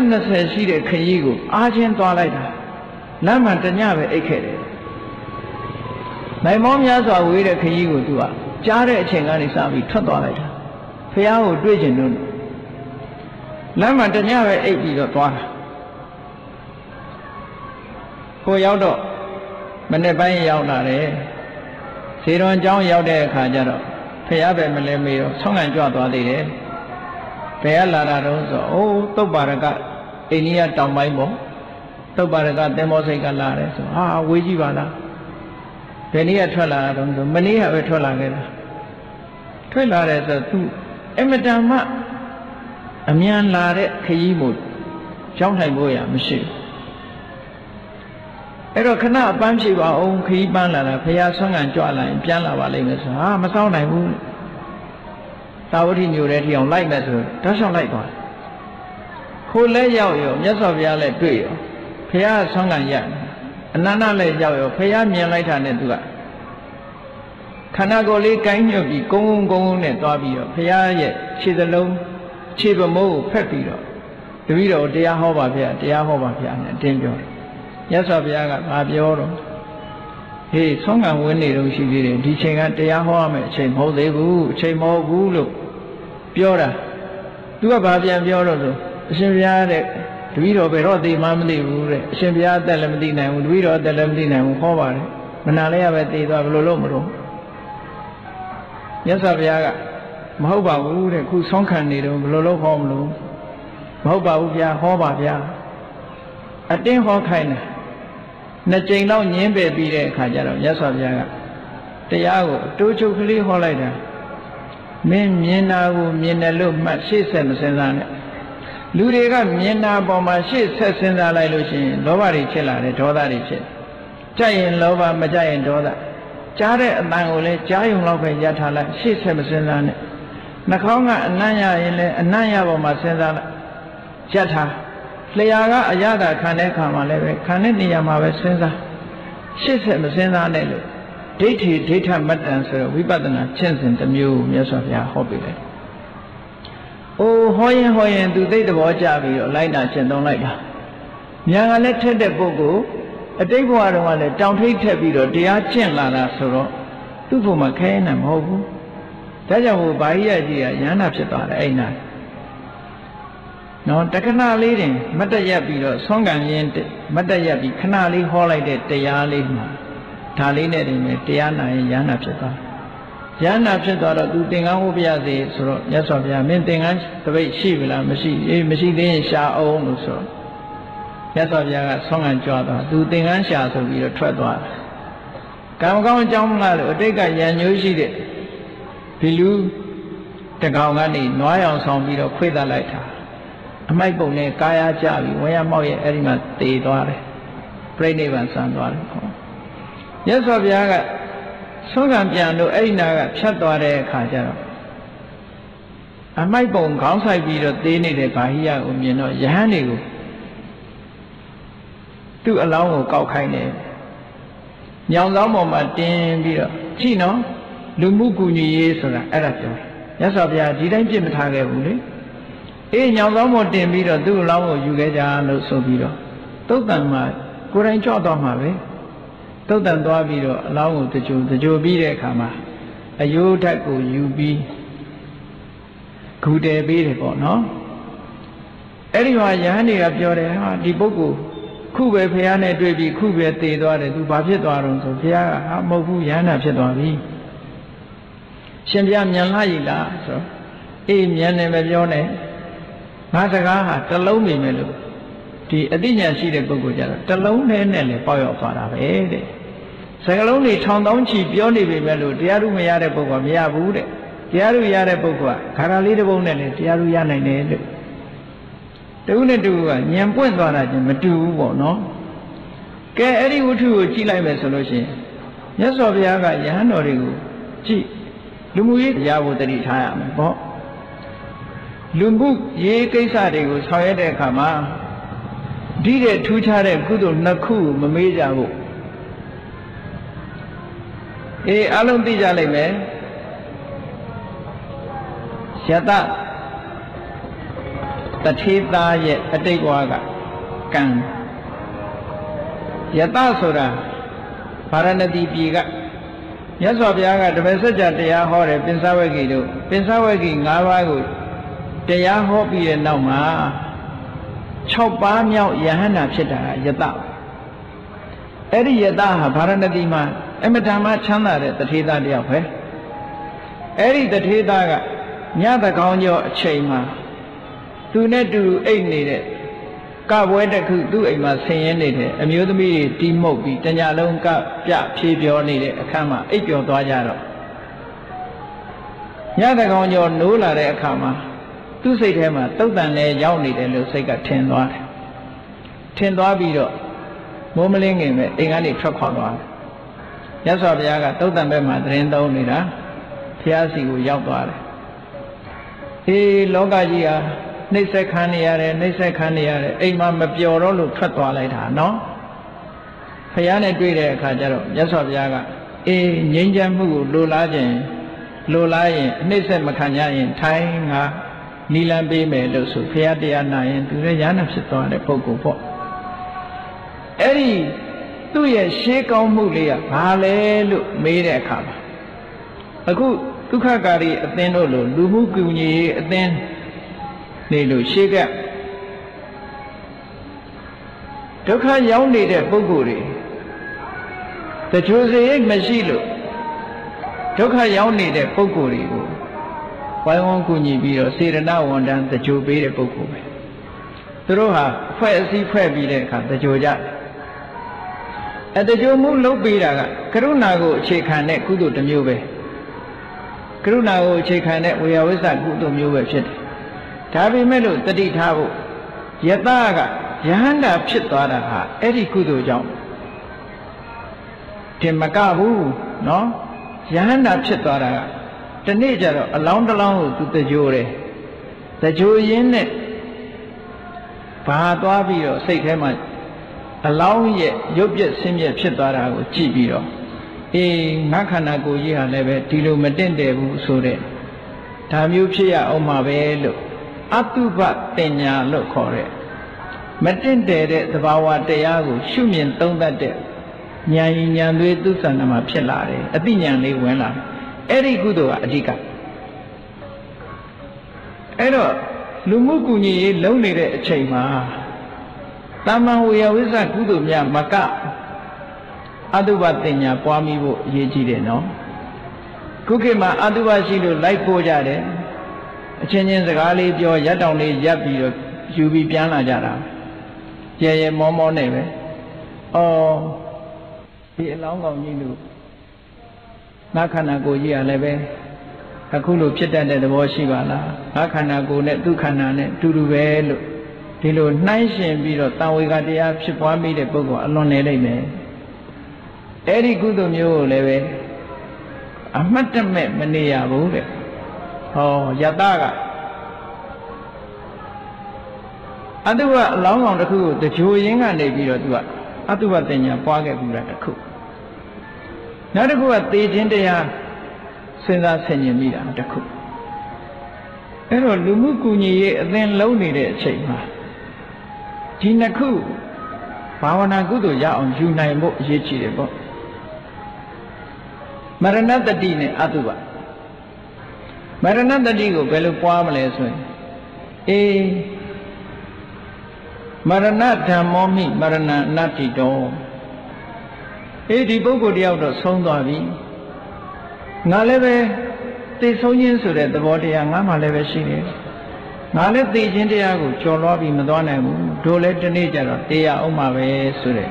120ရှိတဲ့ခရီးကိုအားချင်းသွားလိုက်တာလမ်းမှာတညပဲအိတ်ခဲ့တယ်နိုင်မောများစွာဝေးတဲ့ခရီးကိုသူကကြားတဲ့အချိန်ကနေစပြီးထွက်သွားလိုက်တာဖះကိုတွေ့ကျင်လို့ လမ်းမှာတညပဲအိတ်ပြီးတော့သွားတာကိုရောက်တော့မနေ့ပိုင်းရောက်လာတယ်ဇေရွန်ကျောင်းရောက်တဲ့အခါကျတော့ဖះပဲမလဲမေးတော့ဆောင်းကန်ကြွသွားသေးတယ်ဘယ်ကလာတာတော့ဆိုအိုးသုတ်ပါရကအိန္ဒိယတောင်ပိုင်းပေါ့သုတ်ပါရကသင်္ဘောစိတ်ကလာတယ်ဆိုဟာဝေးကြည့်ပါလားဘယ်နည်းကထွက်လာတာတော့ဆိုမနေ့ကပဲထွက်လာခဲ့တာထွက်လာတယ်ဆိုသူအမတန်မှ အမြန်လာတဲ့ခရီးမို့ကြောင်းထိုင်ဖို့ရမရှိဘူးအဲ့တော့ခဏအပန်းဖြေပါအောင်ခရီးပန်းလာတာဖះဆွမ်းကန်ကြွလာရင်ပြန်လာပါလိမ့်မယ်ဆိုဟာမစောင်းနိုင်ဘူးသာဝတိမျိုးတဲ့ထီအောင်လိုက်မယ်ဆိုတောက်လျှောက်လိုက်သွားခိုးလဲရောက်ရောမြတ်စွာဘုရားလည်းတွေ့ရောဖះဆွမ်းကန်ရအနန္တလည်းရောက်ရောဖះမြင်လိုက်တာနဲ့သူကခန္ဓာကိုယ်လေးကိုင်းညွတ်ပြီးကုန်းကုန်းကုန်းကုန်းနဲ့သွားပြီးတော့ဘုရားရဲ့ခြေစလုံး ခြေပမိုးကိုဖက်ပြီးတော့တပည့်တော်တရားဟောပါဗျာတရားဟောပါဗျာနဲ့အတင်းပြောတယ်မြတ်စွာဘုရားကဘာပြောတော့ဟေးဆုံးကံဝင်းနေတော့ရှိသေးတယ်ဒီချိန်ကတရားဟောရမယ်အချိန်မဟုတ်သေးဘူးအချိန်မဟုတ်ဘူးလို့ပြောတာသူကဘာပြန်ပြောတော့ဆိုအရှင်ဘုရားတဲ့တပည့်တော်ဘယ်တော့သိမှမသိဘူးတဲ့အရှင်ဘုရားအသက်လည်းမသိနိုင်ဘူးတပည့်တော်အသက်လည်းမသိနိုင်ဘူးဟောပါတယ်မနာလဲရပဲတည်သွားဘယ်လိုလုပ်မလို့မြတ်စွာဘုရားက မဟုတ်ပါဘူးတဲ့ခုဆုံးခံနေတော့ဘယ်လိုလုပ်ဟောမလို့မဟုတ်ပါဘူးဗျာဟောပါဗျာအတင်းဟောခိုင်းတယ်နှစ်ကြိမ်လောက်ညင်းပယ်ပြီးတဲ့အခါကျတော့မြတ်စွာဘုရားကတရားကိုအတိုးချုပ်ကလေးဟောလိုက်တာမင်းမြင်တာကိုမြင်တယ်လို့မှတ်ရှေ့ဆက်မစင်စားနဲ့လူတွေကမြင်တာပေါ်မှာရှေ့ဆက်စဉ်းစားလိုက်လို့ရှိရင်လောဘတွေဖြစ်လာတယ်ဒေါသတွေဖြစ်ကြိုက်ရင်လောဘမကြိုက်ရင်ဒေါသကြားတဲ့အတန်ကိုလည်းကြားယုံလောက်ပဲရထားလိုက်ရှေ့ဆက်မစဉ်းစားနဲ့ နှာခေါင်းကအနံ့ရရင်လည်းအနံ့ရပေါ်မှာစဉ်းစားလိုက်ရထားလျှာကအရသာခံတဲ့ခါမှာလည်းပဲခံတဲ့နေရာမှာပဲစဉ်းစားရှေ့ဆက်မစဉ်းစားနဲ့လို့ဒိဋ္ဌိဒိဋ္ဌမတ္တံဆိုတော့ဝိပဿနာကျင့်စဉ်တစ်မျိုးမြတ်စွာဘုရားဟောပေးတယ်။အိုးဟောရင်ဟောရင်သူသိတဲ့ဘောကြပြီးတော့လိုက်တာကျင့်သုံးလိုက်တာ။ညာကလည်းထက်တဲ့ပုဂ္ဂိုလ်အတိတ်ဘဝတုန်းကလည်းတောင်ထိပ်ထက်ပြီးတော့တရားကျင့်လာတာဆိုတော့သူ့ဘုံမှာခဲနေမဟုတ်ဘူး။ ဒါကြောင့်ဘုဘာဟိယကြီးကရဟန္တာဖြစ်သွားတယ်အဲ့နာ။နော်တခဏလေးတင်မတ်တရက်ပြီးတော့ဆွမ်းကံရင်းမတ်တရက်ပြီးခဏလေးဟောလိုက်တဲ့တရားလေးမှာဒါလေးနဲ့တင်မယ်တရားနာရင်ရဟန္တာဖြစ်သွားရဟန္တာဖြစ်သွားတော့သူသင်္ကန်းဝုပ္ပယစေဆိုတော့မြတ်စွာဘုရားမင်းသင်္ကန်းတပိတ်ရှိပြီလားမရှိအေးမရှိသေးရင်ရှာအောင်လို့ဆိုတော့မြတ်စွာဘုရားကဆွမ်းကံကြွသွားသူသင်္ကန်းရှာဆိုပြီးတော့ထွက်သွားတယ်ကံကောင်းအကြောင်းမလားလို့အတိတ်ကရံညိုးရှိတဲ့ ဘီလူတကောင်ကနေနွားရောင်ဆောင်ပြီးတော့ခွေ့သလိုက်တာအမိုက်ပုံနဲ့ကာယကြပြီးဝရမောက်ရဲ့အဲ့ဒီမှာတည်သွားတယ်ပြိဋိဘံဆန်သွားတယ်ဟောမြတ်စွာဘုရားကဆုံးကံပြန်လို့အဲ့ဒီနာကဖြတ်သွားတဲ့အခါကျတော့အမိုက်ပုံခေါင်းဆိုင်ပြီးတော့သေးနေတဲ့ဗာဟိယကိုမြင်တော့ယဟန်တွေကိုသူ့အလောင်းကိုကောက်ခိုင်းတယ်ညောင်ဆောင်ပေါ်မှာတင်းပြီးတော့ကြည့်နော် လူမှုကူညီရေးဆိုတာအဲ့ဒါပြောမြတ်စွာဘုရားဒီတိုင်းပြစ်မထားခဲ့ဘူးလေအေးညောင်ဆောင်ပေါ်တင်ပြီးတော့သူ့အလောင်းကိုယူခဲ့ကြလို့ဆိုပြီးတော့သုတ်တန်မှာကိုယ်တိုင်ကြော့တော့မှာပဲသုတ်တန်သွားပြီးတော့အလောင်းကိုတကြိုတကြိုပြီးတဲ့အခါမှာအယိုးဓာတ်ကိုယူပြီးဂူတယ်ပေးတယ်ပေါ့နော်အဲ့ဒီမှာယဟန်တွေကပြောတယ်ဟာဒီပုဂ္ဂိုလ်ခုပဲဖះနဲ့တွေ့ပြီးခုပဲတည်သွားတယ်သူဘာဖြစ်သွားတော့ဆိုဖះကဟာမဟုတ်ဘူးယဟန်နာဖြစ်သွားပြီ ရှင်ပြမြန်လာရည်လားဆိုအေးမြန်တယ်မပြောနဲ့ငါစကားဟာတလုံးမိမယ်လို့ဒီအသိဉာဏ်ရှိတဲ့ပုဂ္ဂိုလ်ကြတော့တလုံးနဲ့နဲ့လည်းပေါက်ရောက်သွားတာပဲတဲ့စကလုံးတွေထောင်တောင်းချီပြောနေပေမဲ့လို့တရားဓုမရတဲ့ပုဂ္ဂိုလ်ကမရဘူးတဲ့တရားဓုရတဲ့ပုဂ္ဂိုလ်ကခါရလေးတစ်ပုဒ်နဲ့လည်းတရားဓုရနိုင်တယ်လို့တူနဲ့တူကညံပွင့်သွားတာချင်းမတူဘူးပေါ့နော်ကဲအဲ့ဒီဝတ္ထုကိုကြည့်လိုက်မယ်ဆိုလို့ရှိရင်မြတ်စွာဘုရားကယဟန်တော်တွေကိုကြည့် လူမှုရေးတရားကိုတတိထားရမယ်ပေါ့လူမှုရေးကိစ္စတွေကိုဆောင်ရွက်တဲ့အခါမှာဒီတဲ့ထူးခြားတဲ့ကုသိုလ်နှစ်ခုမမေးကြဘူးအေးအလုံးသိကြလိမ့်မယ်ယတတထေသားရဲ့အတိတ်ဘဝကကံယတဆိုတာဗာရဏသီပြည်က မြတ်စွာဘုရားကတပည့်ဆက်ကြတရားဟောတယ်ပင်စဝဂီတို့ပင်စဝဂီ၅ပါးကိုတရားဟောပြီးတဲ့နောက်မှာ6ပါးမြောက်ယဟန္တာဖြစ်တာယတအဲ့ဒီယတဟာဗာရဏသီမှာအမတန်မှချမ်းသာတဲ့တထေသားတယောက်ပဲအဲ့ဒီတထေသားကညသကောင်းကျော်အချိန်မှာသူနဲ့တူအိတ်နေတဲ့ ကပွဲတစ်ခုသူ့အိမ်မှာဆင်ရင်နေတယ်အမျိုးသမီးတွေတီးမှုတ်ပြီးတညလုံးကပြဖြေးပြောနေတဲ့အခန်းမှာအိတ်ပျော်သွားကြတော့ညသကောင်ကျော်နိုးလာတဲ့အခါမှာသူ့စိတ်ထဲမှာတုတ်တန်လဲရောက်နေတယ်လို့စိတ်ကထင်သွားတယ်ထင်သွားပြီးတော့မိုးမလင်းခင်ပဲအိမ်ကနေထွက်ခွာသွားတယ်မြတ်စွာဘုရားကတုတ်တန်ဘက်မှာသတင်းသုံးနေတာဘုရားစီကိုရောက်သွားတယ်အေးလောကကြီးဟာ နှိမ့်ဆက်ခံနေရတယ်နှိမ့်ဆက်ခံနေရတယ်အိမ်မှာမပျော်တော့လို့ထွက်သွားလိုက်တာနော်ဖះနဲ့တွေ့တဲ့အခါကျတော့မြတ်စွာဘုရားကအေးငြိမ်းချမ်းမှုကိုလိုလားခြင်းလိုလားရင်အနှိမ့်ဆက်မခံရရင်ထိုင်ငါနီလန်ပေးမယ်လို့ဆိုဖះတရားနာရင်သူလည်းရဟနာဖြစ်သွားတဲ့ပုဂ္ဂိုလ်ပေါ့အဲ့ဒီသူ့ရဲ့ရှေးကောင်းမှုလေးကဘာလဲလို့မေးတဲ့အခါမှာအခုဒုက္ခကာရီအသင်းတို့လိုလူမှုကူညီရေးအသင်း နေလို့ရှေးကဒုက္ခရောက်နေတဲ့ပုဂ္ဂိုလ်တွေတချို့စိတ်မရှိလို့ဒုက္ခရောက်နေတဲ့ပုဂ္ဂိုလ်တွေကိုဝိုင်းဝန်းကူညီပြီးတော့စေရနာဝန်တန်းတချို့ပေးတဲ့ပုဂ္ဂိုလ်ပဲသူတို့ဟာဖွဲ့အစည်းဖွဲ့ပြီးတဲ့အခါတချို့ကြအဲတချို့မှုလုပ်ပေးတာကကရုဏာကိုအခြေခံတဲ့ကုသိုလ်တစ်မျိုးပဲကရုဏာကိုအခြေခံတဲ့ဝေယဝိသကုသိုလ်မျိုးပဲဖြစ်တယ် ဒါပေမဲ့လို့တတိထားဖို့ယတကယဟန္တာဖြစ်သွားတာဟာအဲ့ဒီကုသိုလ်ကြောင့်တင်မကဘူးနော်ယဟန္တာဖြစ်သွားတာကဒီနေ့ကျတော့အလောင်းတလောင်းကိုသူတကြိုးတယ်တကြိုးရင်းနဲ့ဘာသွားပြီးတော့စိတ်ထဲမှာအလောင်းရဲ့ရုပ်ပြက်ဆင်းပြက်ဖြစ်သွားတာကိုကြည့်ပြီးတော့အေးငါခန္ဓာကိုယ်ကြီးဟာလည်းပဲဒီလိုမတင့်တယ်ဘူးဆိုတဲ့ဒါမျိုးဖြစ်ရအောင်မှာပဲလို့ အတုပတင်ညာလို့ခေါ်တဲ့မတင့်တယ်တဲ့သဘာဝတရားကိုရှုမြင်သုံးသပ်တဲ့ဉာဏ်ဉာဏ်သွေးသူဆန္ဒမှာဖြစ်လာတယ်အသိဉာဏ်လေးဝင်လာတယ်အဲ့ဒီကုသိုလ်ကအဓိကအဲ့တော့လူမှုကူညီရေးလုံးနေတဲ့အချိန်မှာတာမန်ဝေယဝိဇ္ဇကုသိုလ်များမကအတုပတင်ညာပွားမိဖို့အရေးကြီးတယ်နော်ခုခေတ်မှာအတုပရှိလို့လိုက်ပို့ကြတယ် အချင်းချင်းစကားလေးပြောရက်တောင်လေးရပ်ပြီးတော့ယူပြီးပြန်လာကြတာကြဲရဲမောမောနဲ့ပဲအော်ဒီအလောင်းကောင်ကြီးလို့ငါခန္ဓာကိုယ်ကြီးကလည်းပဲအခုလိုဖြစ်တတ်တဲ့သဘောရှိပါလားငါခန္ဓာကိုယ်နဲ့သူခန္ဓာနဲ့တူတူပဲလို့ဒီလိုနှိုင်းရှင်ပြီးတော့တန်ဝေကတရားဖြစ်ပွားမိတဲ့ပုဂ္ဂိုလ်အလွန်နေလိမ့်မယ်အဲ့ဒီကုသိုလ်မျိုးကိုလည်းပဲအမှတ်တမဲ့မနေရဘူးတဲ့ ဟောယတကအတုဝအလောင်းကောင်တစ်ခုကိုတကြိုရင်းကနေပြီးတော့သူကအတုဝတင်ညာပွားခဲ့ဘူးလားတစ်ခုနောက်တစ်ခုကသေခြင်းတရားစဉ်းစားဆင်ခြင်မိတာတစ်ခုအဲ့တော့လူမှုကူညီရေးအသင်လုံးနေတဲ့အချိန်မှာဒီနှစ်ခုဘာဝနာကုသိုလ်ရအောင်ယူနိုင်ဖို့အရေးကြီးတယ်ပေါ့မရဏတတိနဲ့အတုပ မရဏတတိကိုဘယ်လိုပွားမလဲဆိုရင်အေးမရဏဓမ္မောမိမရဏအနတ္တိတောအေးဒီပုဂ္ဂိုလ်တယောက်တော့ဆုံးသွားပြီငါလည်းပဲသိဆုံးခြင်းဆိုတဲ့သဘောတရားငါမှလည်းပဲရှိတယ်ငါလည်းသိခြင်းတရားကိုကျော်လွှားပြီးမသွားနိုင်ဘူးတို့လည်းဒီနေ့ကျတော့တရားအောင်မှာပဲဆိုတဲ့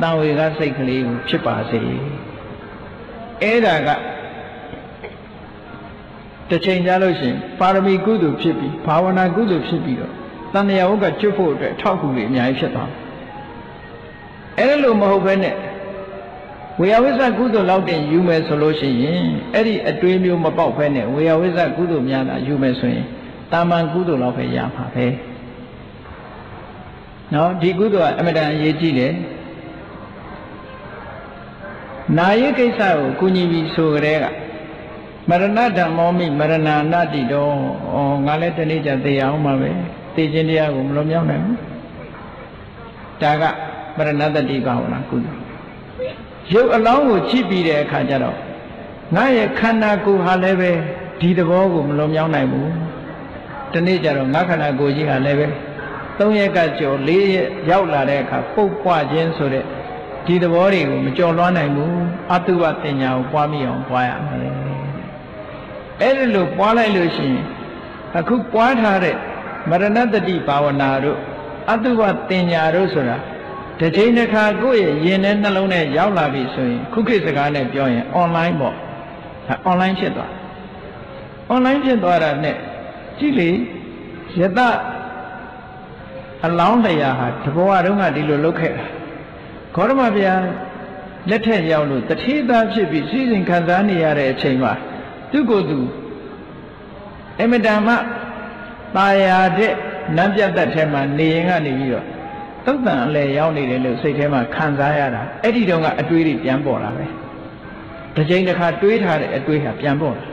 တန်ဝေကစိတ်ကလေးကိုဖြစ်ပါစေအဲ့ဒါက တစ်ချိန်ကြလို့ရှိရင်ပါရမီကုသိုလ်ဖြစ်ပြီးဘာဝနာကုသိုလ်ဖြစ်ပြီးတော့တန်မြာဥက္ကကျွတ်ဖို့အတွက်ထောက်ကူတွေအများကြီးဖြစ်သွားတယ်အဲ့လိုမဟုတ်ဘဲနဲ့ဝေယဝိဇ္ဇကုသိုလ်လောက်တင်ယူမယ်ဆိုလို့ရှိရင်အဲ့ဒီအတွေးမျိုးမပေါက်ဖဲနဲ့ဝေယဝိဇ္ဇကုသိုလ်များတာယူမယ်ဆိုရင်တာမန်ကုသိုလ်လောက်ပဲရမှာပဲနော်ဒီကုသိုလ်ကအမတန်အရေးကြီးတယ်နာယိကိစ္စကိုကုညီပြီးဆိုကြတဲ့က မရဏဓမ္မောမိမရဏနာတိတော့ဩငါလည်းတနေ့ကျသေအောင်ပါပဲသေခြင်းတရားကိုမလွန်မြောက်နိုင်ဘူးဒါကမရဏတတိဘာဝနာကုသိုလ်ရုပ်အလောင်းကိုကြည့်ပြီးတဲ့အခါကျတော့ငါရဲ့ခန္ဓာကိုယ်ဟာလည်းပဲဒီသဘောကိုမလွန်မြောက်နိုင်ဘူးဒီနေ့ကျတော့ငါခန္ဓာကိုယ်ကြီးဟာလည်းပဲ၃ရက်ကကျော်၄ရက်ရောက်လာတဲ့အခါပုတ်ပွားခြင်းဆိုတဲ့ဒီသဘောတွေကိုမကျော်လွှမ်းနိုင်ဘူးအတုဝတင်ညာကိုပွားမိအောင်ပွားရမယ် အဲ့ဒီလိုပွားလိုက်လို့ရှိရင်အခုပွားထားတဲ့မရဏတတိဘာဝနာတို့အတုဝတင်ညာတို့ဆိုတာတစ်ချိန်တစ်ခါကိုယ့်ရဲ့ရင်ထဲနှလုံးထဲရောက်လာပြီဆိုရင်ခုခေတ်စကားနဲ့ပြောရင် online ပေါ့ online ဖြစ်သွား online ဖြစ်သွားတာနဲ့ကြည့်လေယတအလောင်းတရားဟာတဘောတုန်းကဒီလိုလုပ်ခဲ့တာဂေါရမဘုရားလက်ထက်ရောက်လို့တထေသားဖြစ်ပြီးစီစဉ်ခံစားနေရတဲ့အချိန်မှာ သူကိုယ်သူအမတန်မှตายရတဲ့နတ်ပြတ်သက်ထဲမှာနေရင်ကနေပြီးတော့သုတ်တန်အလဲရောက်နေတယ်လို့စိတ်ထဲမှာခံစားရတာအဲ့ဒီတော့ကအတွေးတွေပြန်ပေါ်လာပဲတစ်ချိန်တစ်ခါတွေးထားတဲ့အတွေးဟာပြန်ပေါ်လာ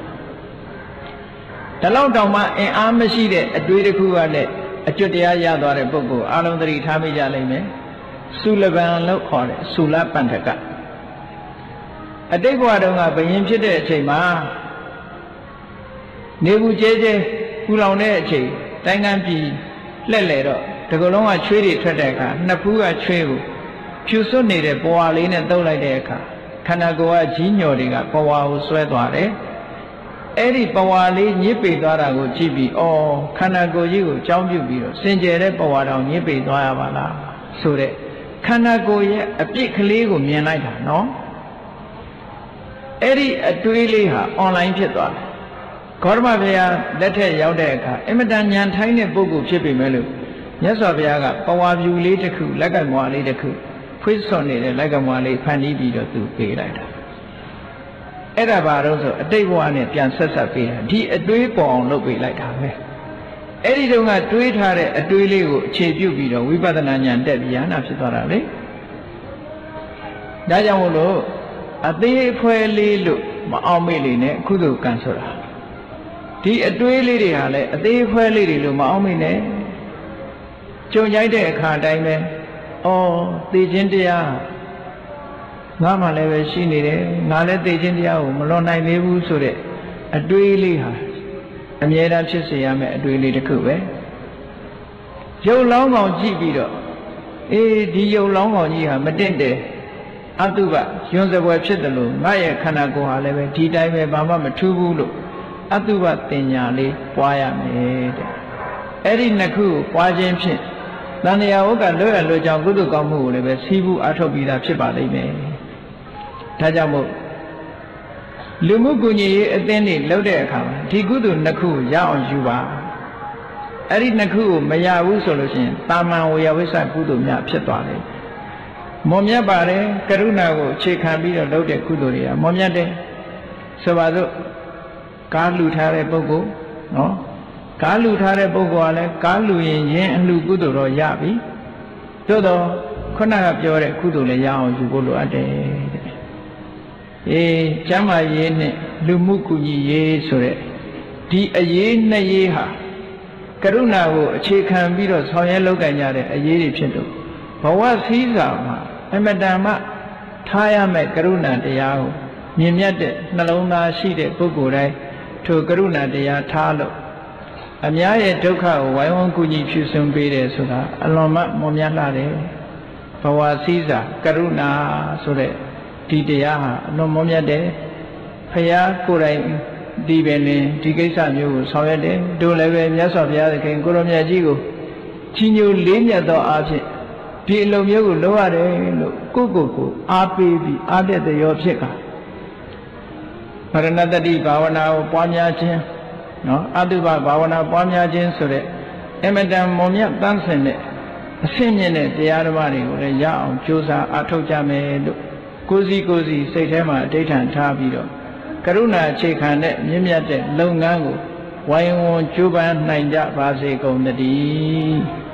ဒီလောက်တောင်မှအင်အားမရှိတဲ့အတွေးတစ်ခုကလည်းအကျွတ်တရားရသွားတဲ့ပုဂ္ဂိုလ်အလုံးသတိထားမိကြလိမ့်မယ်သုလပံလို့ခေါ်တဲ့သုလပန္ထကအတိတ်ဘဝတုန်းကဘယင်ဖြစ်တဲ့အချိန်မှာ နေဘူးကျဲကျဲပူလောင်တဲ့အချိန်တိုင်းကန်းပြည်လှက်လေတော့ဒီကုလုံးကချွေးတွေထွက်တဲ့အခါနှစ်ဖူးကချွေးကိုဖြူစွတ်နေတဲ့ပွာလေးနဲ့တုပ်လိုက်တဲ့အခါခန္ဓာကိုယ်ကကြီးညော်တွေကပဝါကိုဆွဲသွားတယ်အဲ့ဒီပဝါလေးညစ်ပေသွားတာကိုကြည့်ပြီးအော်ခန္ဓာကိုယ်ကြီးကိုကြောင်းပြုတ်ပြီးတော့စင်ကြယ်တဲ့ပဝါတော်ညစ်ပေသွားရပါလားဆိုတဲ့ခန္ဓာကိုယ်ရဲ့အပြစ်ကလေးကိုမြင်လိုက်တာနော်အဲ့ဒီအတွေးလေးဟာအွန်လိုင်းဖြစ်သွားတယ် ဂေါရမဘုရားလက်ထက်ရောက်တဲ့အခါအင်မတန်ညံထိုင်းတဲ့ပုဂ္ဂိုလ်ဖြစ်ပေမဲ့လို့မြတ်စွာဘုရားကပဝါပြူလေးတစ်ခုလက်ကမွာလေးတစ်ခုဖွေးစွန်နေတဲ့လက်ကမွာလေးဖန်တီးပြီးတော့သူပေးလိုက်တာအဲ့ဒါဘာလို့ဆိုအတိတ်ဘဝနဲ့ပြန်ဆက်ဆက်ပေးတာဒီအတွေးပေါ်အောင်လုပ်ပေးလိုက်တာပဲအဲ့ဒီတုန်းကတွေးထားတဲ့အတွေးလေးကိုအခြေပြုပြီးတော့ဝိပဿနာဉာဏ်တက်ပြီးရဟနာဖြစ်သွားတာလေဒါကြောင့်မို့လို့အသေးအဖွဲလေးလို့မအောင်မေ့လေနဲ့ကုသိုလ်ကံဆိုတာ ဒီအတွေးလေးတွေဟာလည်းအသေးအဖွဲလေးတွေလို့မအောင်မေ့နဲ့ကြုံကြိုက်တဲ့အခါတိုင်းပဲဩသိခြင်းတရားငါမှလည်းပဲရှိနေတယ်ငါလည်းသိခြင်းတရားကိုမလွန်နိုင်သေးဘူးဆိုတဲ့အတွေးလေးဟာအမြဲတမ်းဖြစ်စေရမယ်အတွေးလေးတစ်ခုပဲရုပ်လောင်းကောင်ကြည့်ပြီးတော့အေးဒီရုပ်လောင်းကောင်ကြီးဟာမတင့်တယ်အတုပယွန်းစပွဲဖြစ်တယ်လို့ငါရဲ့ခန္ဓာကိုယ်ဟာလည်းပဲဒီတိုင်းပဲဘာမှမထူးဘူးလို့ အတုပတင်ညာလေးပွားရမယ်တဲ့အဲ့ဒီနှစ်ခုကိုပွားခြင်းဖြင့်တန်တရားဝကလွတ်ရလွတ်ကြောင့်ကုသကောင်းမှုကိုလည်းပဲစီးပူးအထောက်ပြီးသားဖြစ်ပါလိမ့်မယ်ဒါကြောင့်မို့လူမှုကူညီရေးအသင်းတွေလုပ်တဲ့အခါမှာဒီကုသိုလ်နှစ်ခုကိုရအောင်ယူပါအဲ့ဒီနှစ်ခုကိုမရဘူးဆိုလို့ရှိရင်တာမန်ဝေယဝိသကုသိုလ်များဖြစ်သွားတယ်မွန်မြတ်ပါတယ်ကရုဏာကိုအခြေခံပြီးတော့လုပ်တဲ့ကုသိုလ်တွေကမွန်မြတ်တယ်ဆိုပါစို့ ကားလူထားတဲ့ပုဂ္ဂိုလ်နော်ကားလူထားတဲ့ပုဂ္ဂိုလ်ကလည်းကားလူရင်ရင်အလှကုသိုလ်တော့ရပြီသို့တော့ခုနကပြောတဲ့ကုသိုလ်လည်းရအောင်ယူဖို့လိုအပ်တယ်တဲ့အေးကျမ်းမာရေးနဲ့လူမှုကူညီရေးဆိုတဲ့ဒီအရေးနှစ်ရေးဟာကရုဏာကိုအခြေခံပြီးတော့ဆောင်ရွက်လုပ်ကြရတဲ့အရေးတွေဖြစ်လို့ဘဝစည်းစာမှာအမတန်မှထားရမယ့်ကရုဏာတရားကိုမြင်မြတ်တဲ့နှလုံးသားရှိတဲ့ပုဂ္ဂိုလ်တိုင်း ထိုကရုဏာတရားထားလို့အများရဲ့ဒုက္ခကိုဝိုင်းဝန်းကူညီဖြူစင်ပေးတယ်ဆိုတာအလွန်မှမွန်မြတ်လာတယ်ဘဝစည်းစာကရုဏာဆိုတဲ့ဒီတရားဟာအလွန်မွန်မြတ်တယ်ဖရာကိုယ်တိုင်ဒီပဲလင်ဒီကိစ္စမျိုးကိုဆောင်ရွက်တယ်တို့လည်းပဲမြတ်စွာဘုရားသခင်ကိုရောမြတ်ကြီးကိုကြီးညိုလေးမြတ်သောအားဖြင့်ဒီအလုံးမျိုးကိုလုပ်ရတယ်လို့ကိုယ့်ကိုယ်ကိုအားပေးပြီးအားတဲ့တရောဖြစ်က ဗရဏတတိဘာဝနာကိုပွားများခြင်းနော်အတုပဘာဝနာပွားများခြင်းဆိုတဲ့အမတန်မွန်မြတ်တန်းစင်တဲ့အဆင့်မြင့်တဲ့တရားဓမ္မတွေကိုလည်းရအောင်ကြိုးစားအားထုတ်ကြမယ်လို့ကိုယ်စီကိုယ်စီစိတ်ထဲမှာအဋ္ဌံထားပြီးတော့ကရုဏာအခြေခံတဲ့မြင့်မြတ်တဲ့လုပ်ငန်းကိုဝိုင်းဝန်းကြိုးပမ်းနိုင်ကြပါစေကုန်သတည်း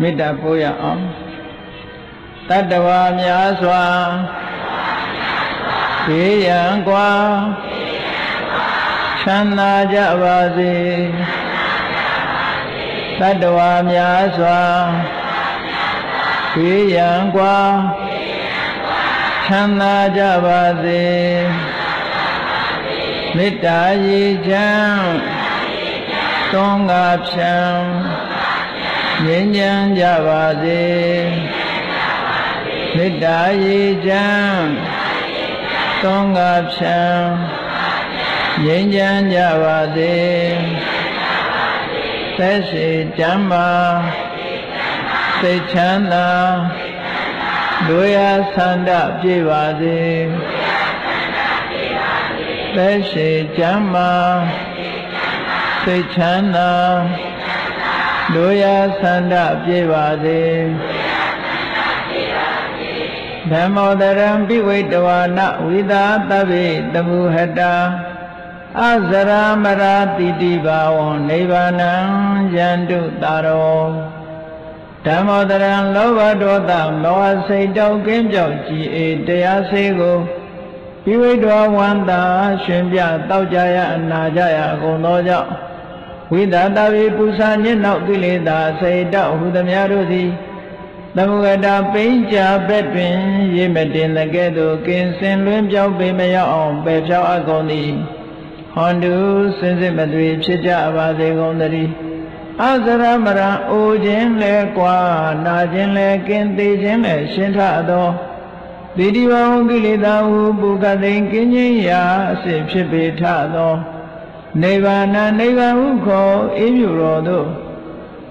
မေတ္တာပို့ရအောင်တတ္တဝါများစွာဘေးရန်กว่าချမ်းသာကြပါစေတတ္တဝါများစွာဘေးရန်กว่าချမ်းသာကြပါစေမေတ္တာရေချမ်းသွန်ကားဖြံ ငြိမ်းချမ်းကြပါစေမေတ္တာရေချမ်းသွန်ကားဖြံငြိမ်းချမ်းကြပါစေသက်ရှိကျမ်းမာစိတ်ချမ်းသာလူရဆန္ဒပြေပါစေသက်ရှိကျမ်းမာစိတ်ချမ်းသာ လူရဆန္ဒပြေပါစေဓမ္မောတရံပိဝိတဝါနဝိသာတဗ္ဗေတမုဟတာအဇရာမရာတိတိဘာဝံနိဗ္ဗာနံယန္တုတာရောဓမ္မောတရံလောဘဒေါသမောဟစိတ်တောက်ကင်းပြောက်ကြည်အေတရားစေကိုပိဝိတဝဝန္တာ ရှင်ပြတောက်ကြရအနာကြရအကုန်သောကြောင့် ဝိသတာဝေပုစာညစ်နောက်ကိလေသာစိတ်တောက်ဟုသမျှတို့သည်သမုဂတာပိဉ္ကြဘက်တွင်ရေမတင်တဲ့ကဲ့သို့ကင်းစင်လွင်ပြောက်ပေမရောက်အောင်ပယ်ဖြောက်အပ်ကုန်သည်ဟွန်တုစင်စစ်မသွေဖြစ်ကြပါစေကုန်သတည်းအစရမရအိုခြင်းလဲကွာနာခြင်းလဲကင်းသေးခြင်းလဲရှင်းထသောတိတိဘောကိလေသာဟုပုဂ္ဂသိင်ကင်းခြင်းရာအစစ်ဖြစ်ပေထသော နိဗ္ဗာန်နိဗ္ဗာန်ဟုခေါ်အေးမြူတော်သို့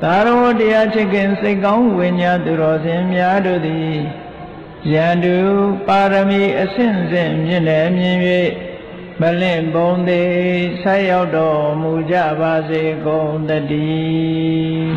သာရဝတရားချစ်ခင်စိတ်ကောင်းဝိညာသူတော်စင်များတို့သည်ယန္တုပါရမီအဆင့်ဆင့်မြင့်လည်းမြင်၍မလင့်ပုံသေးဆက်ရောက်တော်မူကြပါစေကုန်တည်း